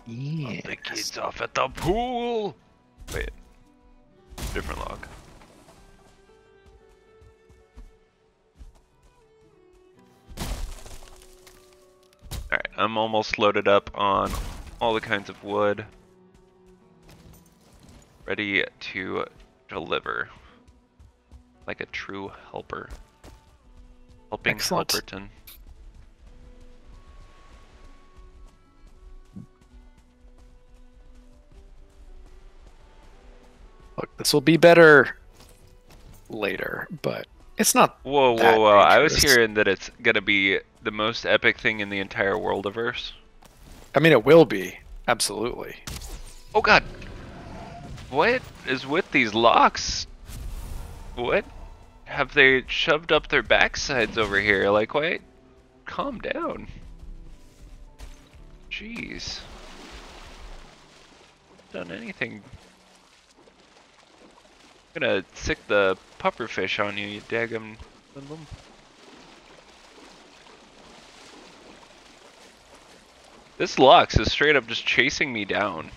Yeah. The kids off at the pool. Wait, different log. Alright, I'm almost loaded up on all the kinds of wood. Ready to deliver. Like a true helper. Helping Excellent. Helperton. Look, this will be better later, but It's not. Whoa, whoa, whoa! I was hearing that it's gonna be the most epic thing in the entire worldiverse. I mean, it will be absolutely. Oh God! What is with these Lox? What have they shoved up their backsides over here? Like, wait, calm down. Jeez. Done anything? I'm gonna sick the pufferfish on you, you daggum. This Lox is straight up just chasing me down.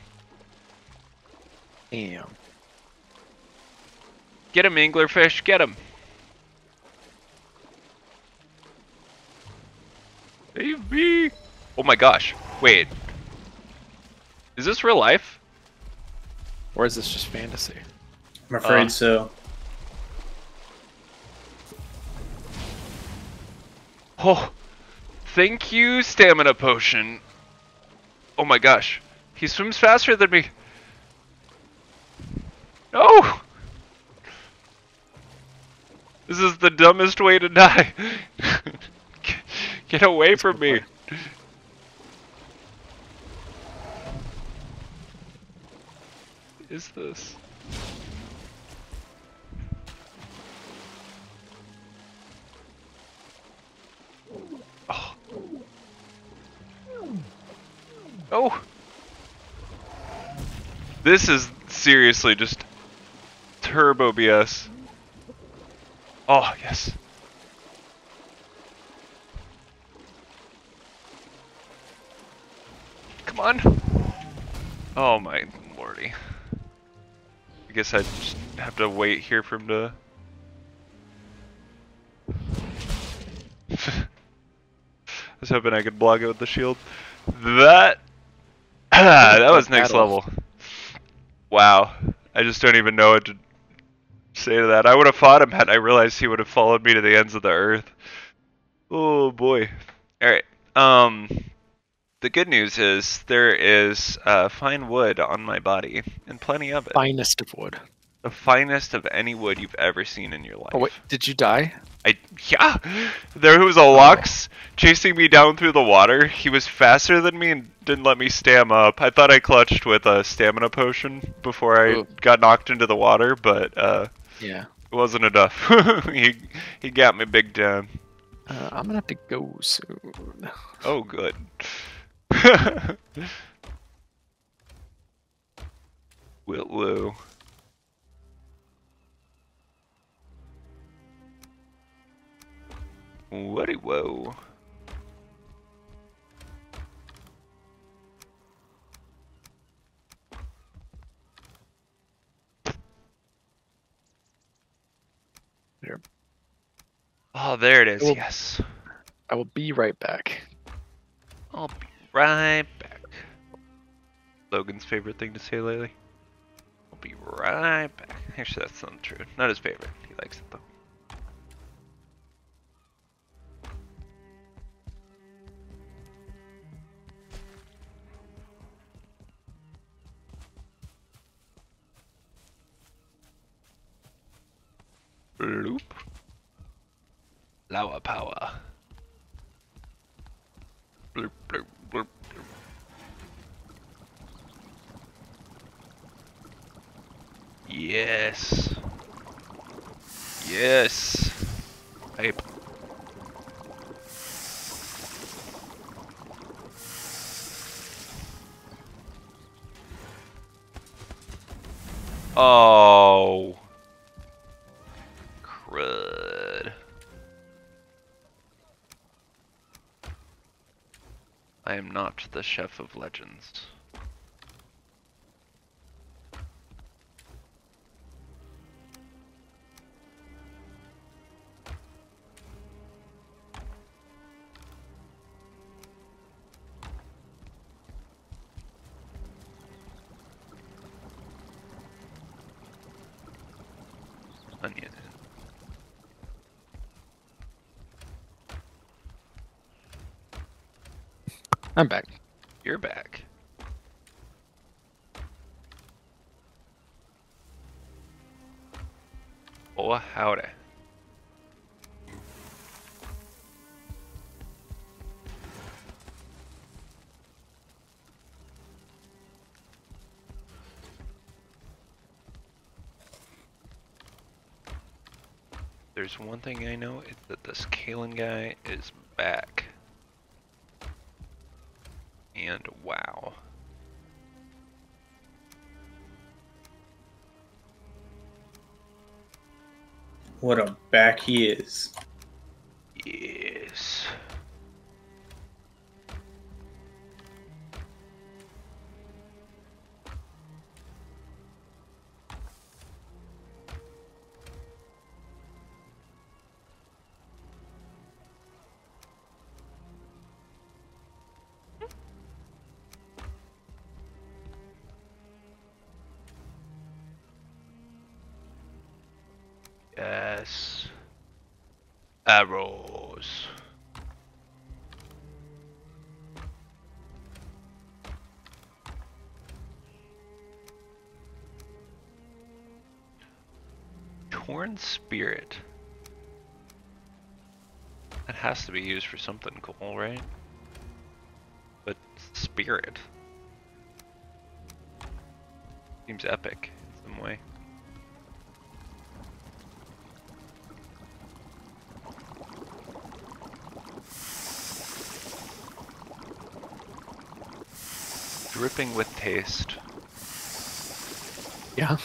Damn. Get him, anglerfish, get him. Save me. Oh my gosh. Wait. Is this real life? Or is this just fantasy? I'm afraid Uh. so. Oh. Thank you, stamina potion. Oh my gosh. He swims faster than me. No! This is the dumbest way to die. [laughs] Get away from me. Is this? Oh. This is seriously just turbo BS. Oh, yes. Come on. Oh my lordy. I guess I just have to wait here for him to. [laughs] I was hoping I could block it with the shield. That [laughs] that was next Battle. level. Wow. I just don't even know what to say to that. I would have fought him had I realized he would have followed me to the ends of the earth. Oh boy. Alright. Um the good news is there is uh, fine wood on my body and plenty of it. Finest of wood. The finest of any wood you've ever seen in your life. Oh wait, did you die? I yeah. [laughs] There was a Lox chasing me down through the water. He was faster than me and didn't let me stam up. I thought I clutched with a stamina potion before I Ooh. got knocked into the water, but uh, Yeah. it wasn't enough. [laughs] he he got me big time. Uh, I'm gonna have to go soon. Oh, good. [laughs] Will woo. Woody whoa. Here. Oh, there it is. Well- yes. I will be right back. I'll be right back. Logan's favorite thing to say lately. I'll be right back. Actually, that's not true. Not his favorite. He likes it though. Bloop. Lava power. Bloop, bloop, bloop, bloop. Yes. Yes. Hype. Oh. Crud. I am not the chef of legends. Onion. I'm back. You're back. Oh, howdy. There's one thing I know, it's that this Kalen guy is back. And wow. What a back he is. For something cool, right? But Spirit. Seems epic in some way. Dripping with taste. Yeah.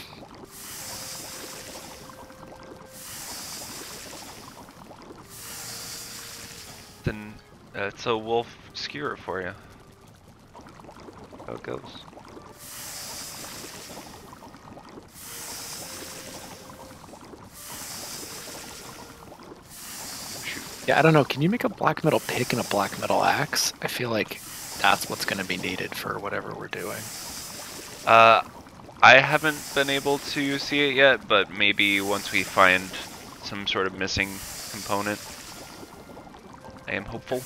Then a wolf skewer for you. How it goes. Yeah, I don't know. Can you make a black metal pick and a black metal axe? I feel like that's what's going to be needed for whatever we're doing. Uh, I haven't been able to see it yet, but maybe once we find some sort of missing component, I am hopeful.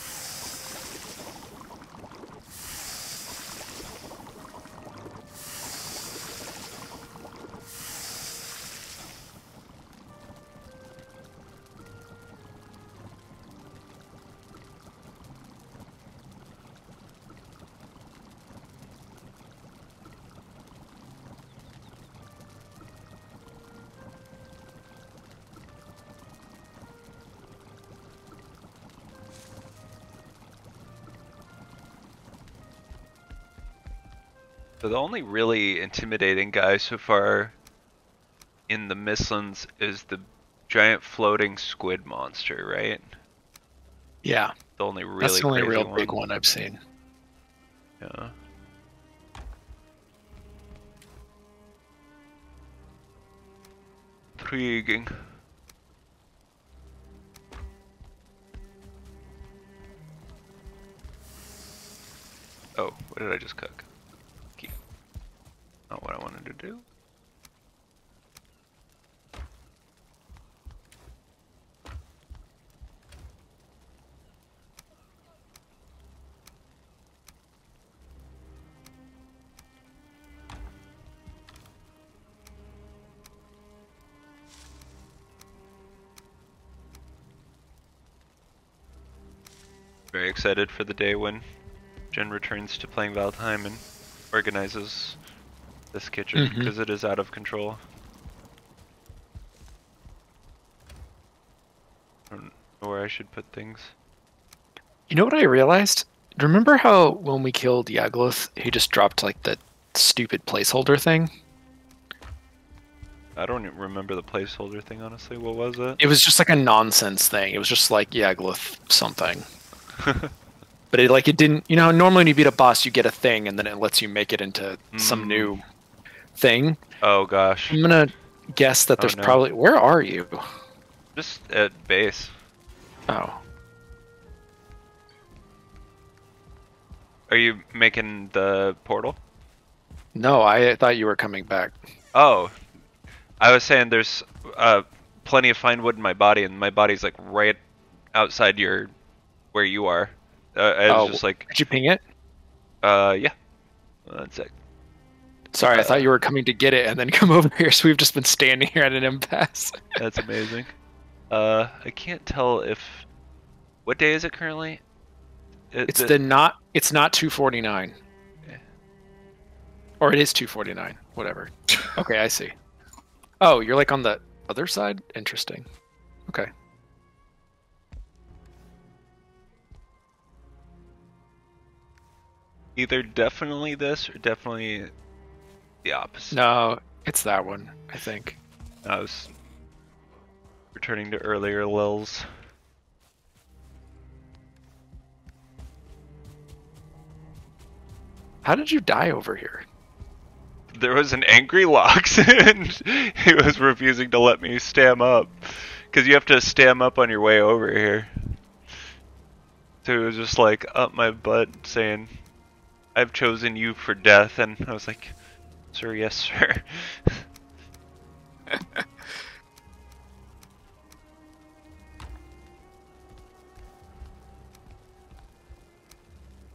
So the only really intimidating guy so far in the Mistlands is the giant floating squid monster, right? Yeah, The only really that's the only real big one I've seen. Yeah. Intriguing. Oh, what did I just cook? Very excited for the day when Jen returns to playing Valheim and organizes this kitchen Mhm. because it is out of control. I don't know where I should put things. You know what I realized? Remember how when we killed Yagluth, he just dropped like the stupid placeholder thing? I don't remember the placeholder thing honestly. What was it? It was just like a nonsense thing. It was just like Yagluth something. [laughs] But it like it didn't. You know, normally when you beat a boss, you get a thing, and then it lets you make it into some Mm. new thing. oh gosh. I'm gonna guess that Oh, there's no. probably. Where are you? Just at base. Oh, Are you making the portal? no, I thought you were coming back. Oh, I was saying there's uh, plenty of fine wood in my body, and my body's like right outside your where you are. Uh, I was Oh. just like, Did you ping it? uh, yeah. That's it. Sorry, I Uh, thought you were coming to get it and then come [laughs] over here. So we've just been standing here at an impasse. [laughs] That's amazing. uh, I can't tell if what day is it currently? It- It's the not. It's not 249. Yeah. Or it is 249. Whatever. [laughs] Okay, I see. Oh, you're like on the other side. Interesting. Okay. Either definitely this or definitely the opposite. No, it's that one, I think. I was returning to earlier lulls. How did you die over here? There was an angry Lox [laughs] and he was refusing to let me stam up. Because you have to stam up on your way over here. So he was just like up my butt saying, I've chosen you for death. And I was like, Sir, yes, sir. [laughs]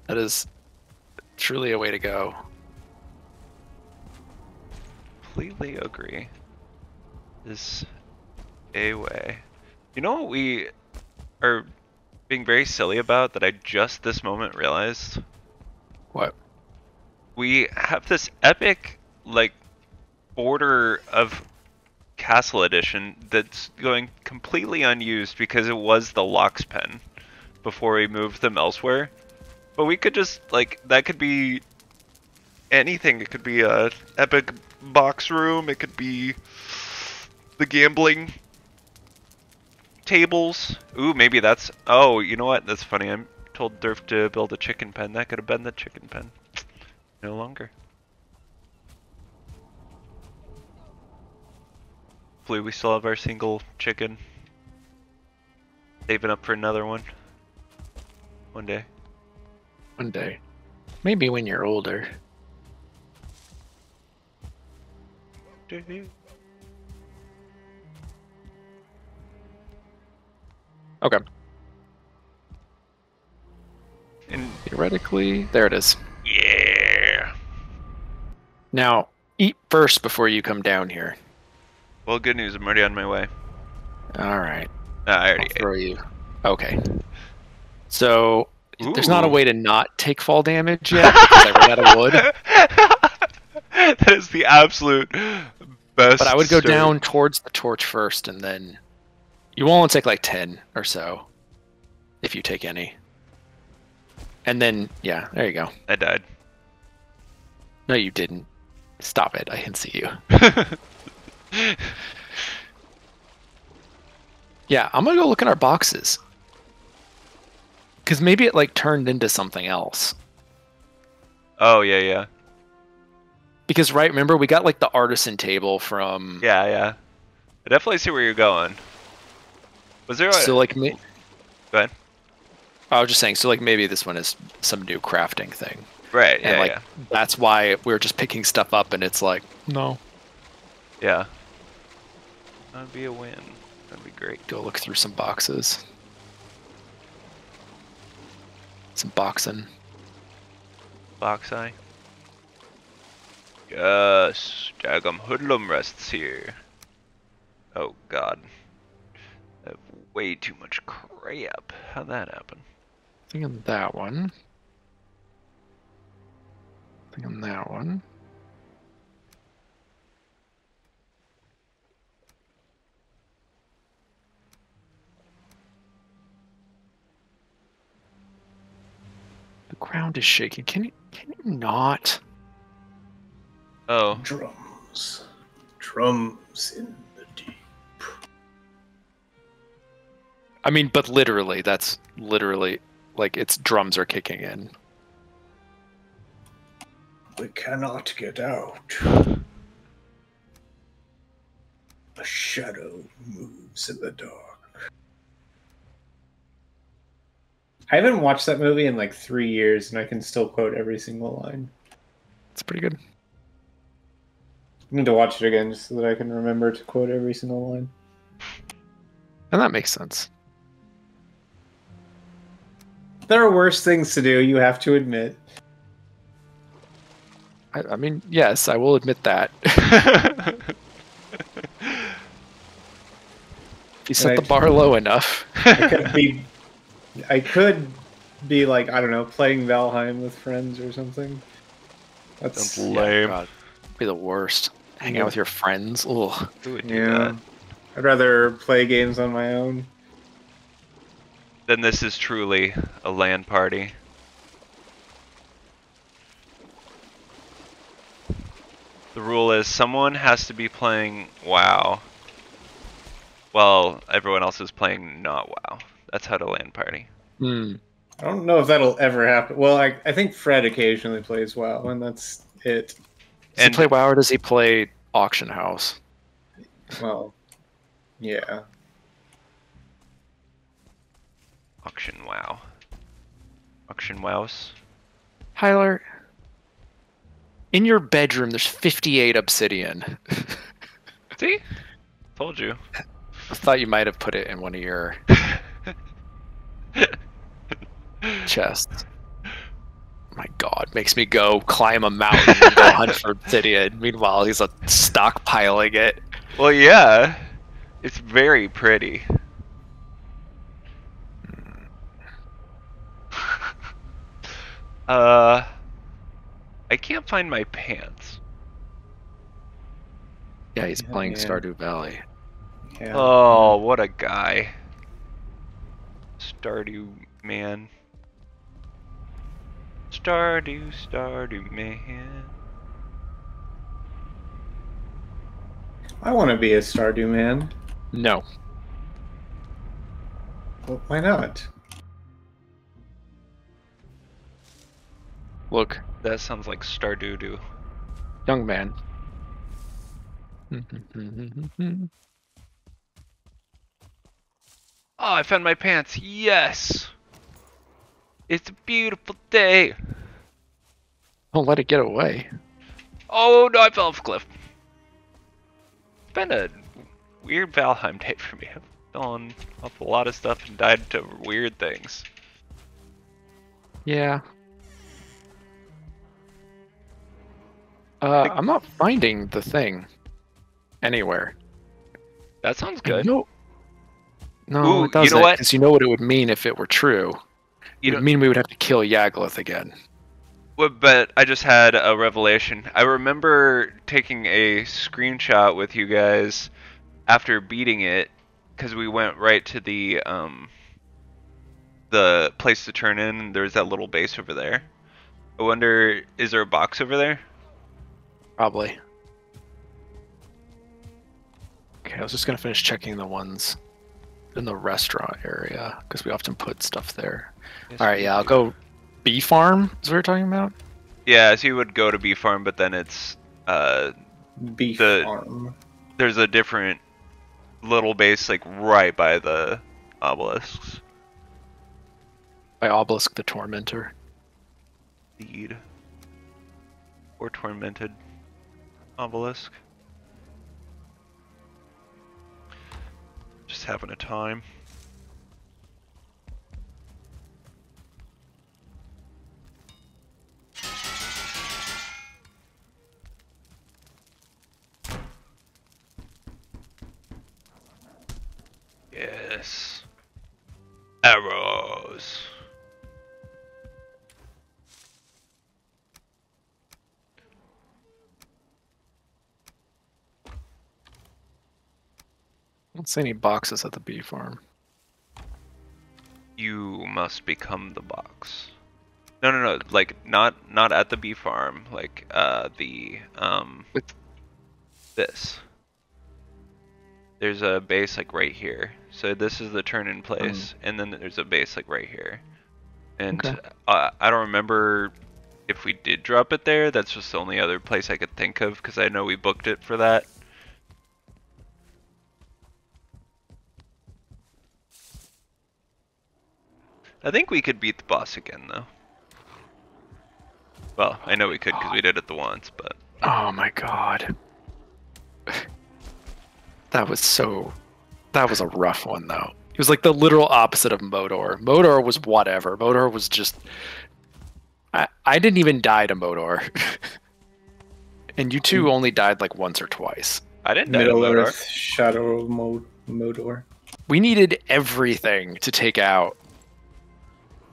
That is truly a way to go. completely agree. This a way. You know what we are being very silly about that I just this moment realized? What? We have this epic, like, border of Castle Edition that's going completely unused because it was the Lox pen before we moved them elsewhere. But we could just, like, that could be anything. It could be a epic box room. It could be the gambling tables. Ooh, maybe that's. Oh, you know what? That's funny. I'm told Durf to build a chicken pen. That could have been the chicken pen. No longer. Hopefully, we still have our single chicken. Saving up for another one. One day. One day. Maybe when you're older. Okay. And Theoretically, there it is. yeah. Now, eat first before you come down here. Well, good news. I'm already on my way. All right. Uh, I I'll already ate. throw you. Okay. So there's not a way to not take fall damage yet because I ran out of wood. [laughs] that is the absolute best. But I would go story. down towards the torch first, and then you will only take like ten or so, if you take any. And then yeah, there you go. I died. No, you didn't. Stop it! I can see you. [laughs] Yeah, I'm gonna go look in our boxes. Cause maybe it like turned into something else. oh yeah, yeah, Because right, remember we got like the artisan table from. yeah, yeah. I definitely see where you're going. Was there? A, So like me. Go ahead. I was just saying. So like maybe this one is some new crafting thing, right? and Yeah, like yeah, that's why we're just picking stuff up, and it's like no, yeah. That'd be a win. That'd be great. go look through some boxes. Some boxing. Box eye. Yes, Jagum Hoodlum rests here. Oh God. I have way too much crap. How'd that happen? Thing on that one. Thing on that one. The ground is shaking. Can you can you not? Oh, Drums. Drums in the deep. I mean, but literally, that's literally like its drums are kicking in. We cannot get out. A shadow moves in the dark. I haven't watched that movie in like three years, and I can still quote every single line. It's pretty good. I need to watch it again just so that I can remember to quote every single line. And that makes sense. There are worse things to do, you have to admit. I, I mean, yes, I will admit that. If [laughs] you set Right. the bar low enough. I could be, I could be like I don't know, playing Valheim with friends or something. That's Sounds lame. God, be the worst. Hang out with your friends. Ugh. Who would do yeah. that? I'd rather play games on my own. Then this is truly a LAN party. The rule is someone has to be playing WoW while everyone else is playing not WoW. That's how to LAN party. Hmm. I don't know if that'll ever happen. Well, I, I think Fred occasionally plays WoW, and that's it. Does And- he play WoW or does he play Auction House? Well, yeah. Auction WoW. Auction WoWs. Hyler, in your bedroom, there's 58 obsidian. [laughs] See? Told you. I thought you might have put it in one of your [laughs] chests. My God, makes me go climb a mountain and go hunt for obsidian. [laughs] Meanwhile, he's uh, stockpiling it. well, yeah. It's very pretty. Uh, I can't find my pants. Yeah, he's Yeah, playing yeah. Stardew Valley. Yeah. Oh, what a guy. Stardew man. Stardew, Stardew man. I want to be a Stardew man. No, Well, why not? Look, That sounds like Stardew doo. young man. [laughs] Oh, I found my pants. Yes. It's a beautiful day. Don't let it get away. Oh no, I fell off a cliff. It's been a weird Valheim day for me. I've fallen off a lot of stuff and died to weird things. Yeah. Uh, Like- I'm not finding the thing anywhere. That sounds good. know- no, Ooh, you it doesn't. know what? Because you know what it would mean if it were true. You it would mean we would have to kill Yagluth again. Well, But I just had a revelation. I remember taking a screenshot with you guys after beating it because we went right to the um the place to turn in. and There's that little base over there. I wonder, is there a box over there? Probably. Okay, I was just gonna finish checking the ones in the restaurant area because we often put stuff there. All right, yeah, I'll go. Bee farm is what you're talking about. Yeah, so you would go to Bee Farm, but then it's uh Beef The- farm. there's a different little base like right by the obelisks. By Obelisk the Tormentor. Indeed. Or tormented obelisk. Just having a time. Yes. Arrows. Don't see any boxes at the bee farm. you must become the box. No, no, no. Like not not at the bee farm. Like uh the um this. There's a base like right here. So this is the turn in place, and then there's a base like right here. And Okay. uh, I don't remember if we did drop it there. That's just the only other place I could think of because I know we booked it for that. I think we could beat the boss again, though. Well, I know we could because we did it the once, but Oh my god. [laughs] That was so. That was a rough one, though. It was like the literal opposite of Moder. Moder was whatever. Moder was just. I, I didn't even die to Moder. [laughs] and you two hmm. only died like once or twice. I didn't die to Middle Modor. Earth Shadow of Mo- Modor. We needed everything to take out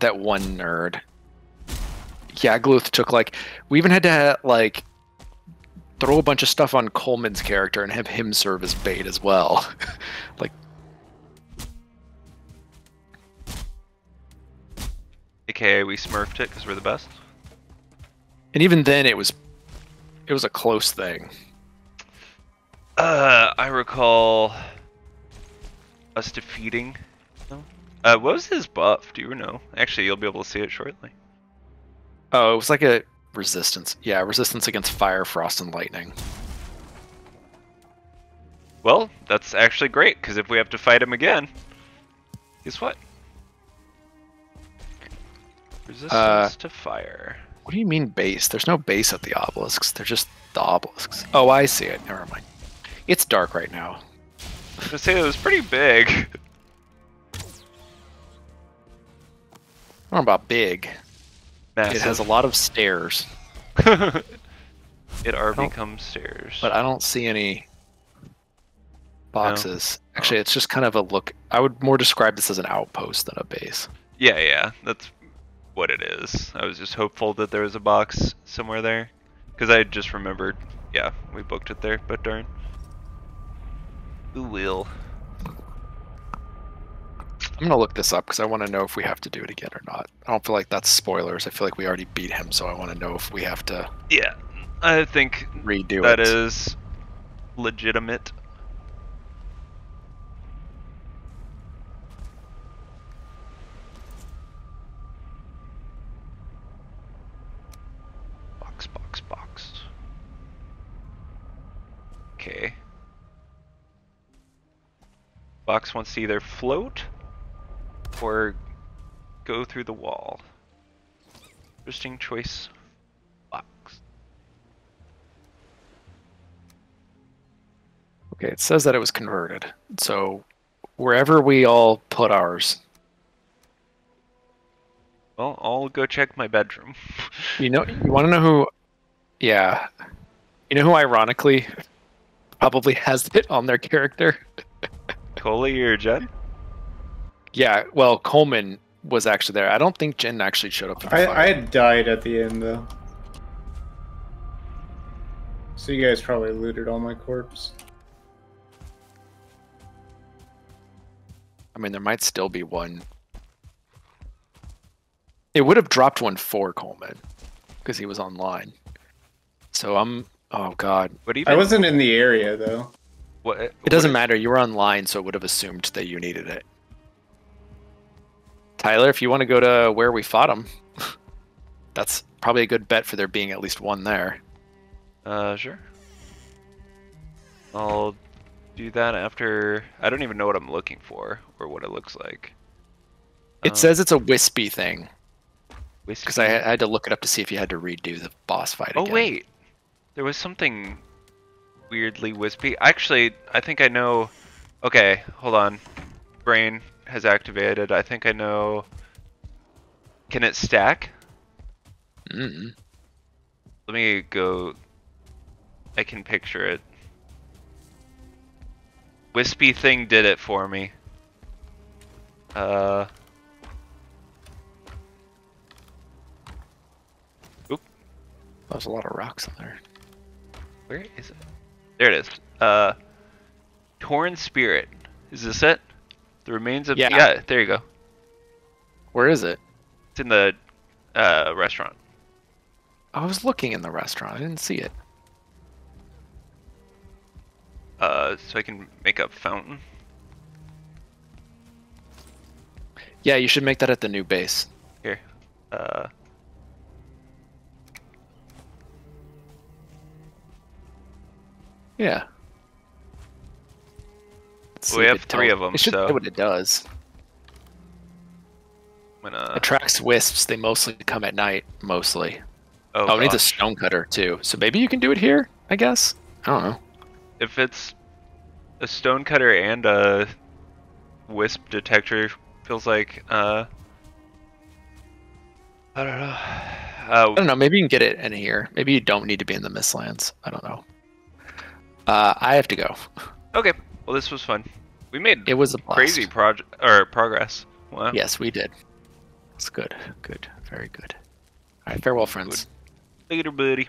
that one nerd. Yagluth took like we even had to like throw a bunch of stuff on Coleman's character and have him serve as bait as well. [laughs] like, AKA we smurfed it because we're the best. and even then, it was it was a close thing. Uh, I recall us defeating. Uh, what was his buff? Do you know? Actually, you'll be able to see it shortly. Oh, it was like a resistance. Yeah, resistance against fire, frost, and lightning. Well, that's actually great because if we have to fight him again, guess what? Resistance Uh, to fire. What do you mean base? There's no base at the obelisks. They're just the obelisks. Oh, I see it. Never mind. It's dark right now. I was say it was pretty big. [laughs] don't know about big. Massive. It has a lot of stairs, it are becomes stairs. but I don't see any boxes. Actually, it's just kind of a look. I would more describe this as an outpost than a base. Yeah, yeah, that's what it is. I was just hopeful that there was a box somewhere there, because I just remembered. Yeah, we booked it there, but darn. Who will? I'm gonna look this up because I want to know if we have to do it again or not. I don't feel like that's spoilers. I feel like we already beat him, so I want to know if we have to Yeah, I think redo that it. is legitimate. Box, box, box. Okay. Box wants to either float or go through the wall. Interesting choice. Box. Okay, it says that it was converted. So wherever we all put ours, Well, I'll go check my bedroom. [laughs] you know, you want to know who? Yeah, you know who ironically probably has it on their character. Coley or Jen? Yeah, well, Coleman was actually there. I don't think Jen actually showed up. For the I. I had died at the end though. So you guys probably looted all my corpse. I mean, there might still be one. It would have dropped one for Coleman because he was online. So I'm. Oh God, What even? I wasn't in the area though. What, it doesn't matter. You were online, so it would have assumed that you needed it. Tyler, if you want to go to where we fought them, [laughs] that's probably a good bet for there being at least one there. Uh, sure. I'll do that after. I don't even know what I'm looking for or what it looks like. It Um, says it's a wispy thing because I, had to look it up to see if you had to redo the boss fight. Oh again. wait, there was something weirdly wispy. Actually, I think I know. Okay, hold on. Brain has activated. I think I know. Can it stack? Mm. Let me go. I can picture it. Wispy thing did it for me. Uh. Oop. There's a lot of rocks in there. Where is it? There it is. Uh. Torn Spirit. Is this it? The remains of. Yeah. Yeah, there you go. Where is it? It's in the uh, restaurant. I was looking in the restaurant. I didn't see it. Uh, so I can make a fountain. Yeah, you should make that at the new base. Here. Uh. Yeah. We have three of them. It should so- say what it does. Gonna. Attracts wisps. They mostly come at night. Mostly. Oh, Oh, it needs a gosh. stonecutter too. So maybe you can do it here. I guess. I don't know. If it's a stonecutter and a wisp detector, feels like uh. I don't know. [sighs] I Uh, don't know. Maybe you can get it in here. Maybe you don't need to be in the Mistlands. I don't know. Uh, I have to go. okay. Well, this was fun. We made It was a blast. crazy project or progress. Wow. Yes, we did. It's good. Good. Very good. All right. Farewell, friends. Later, buddy.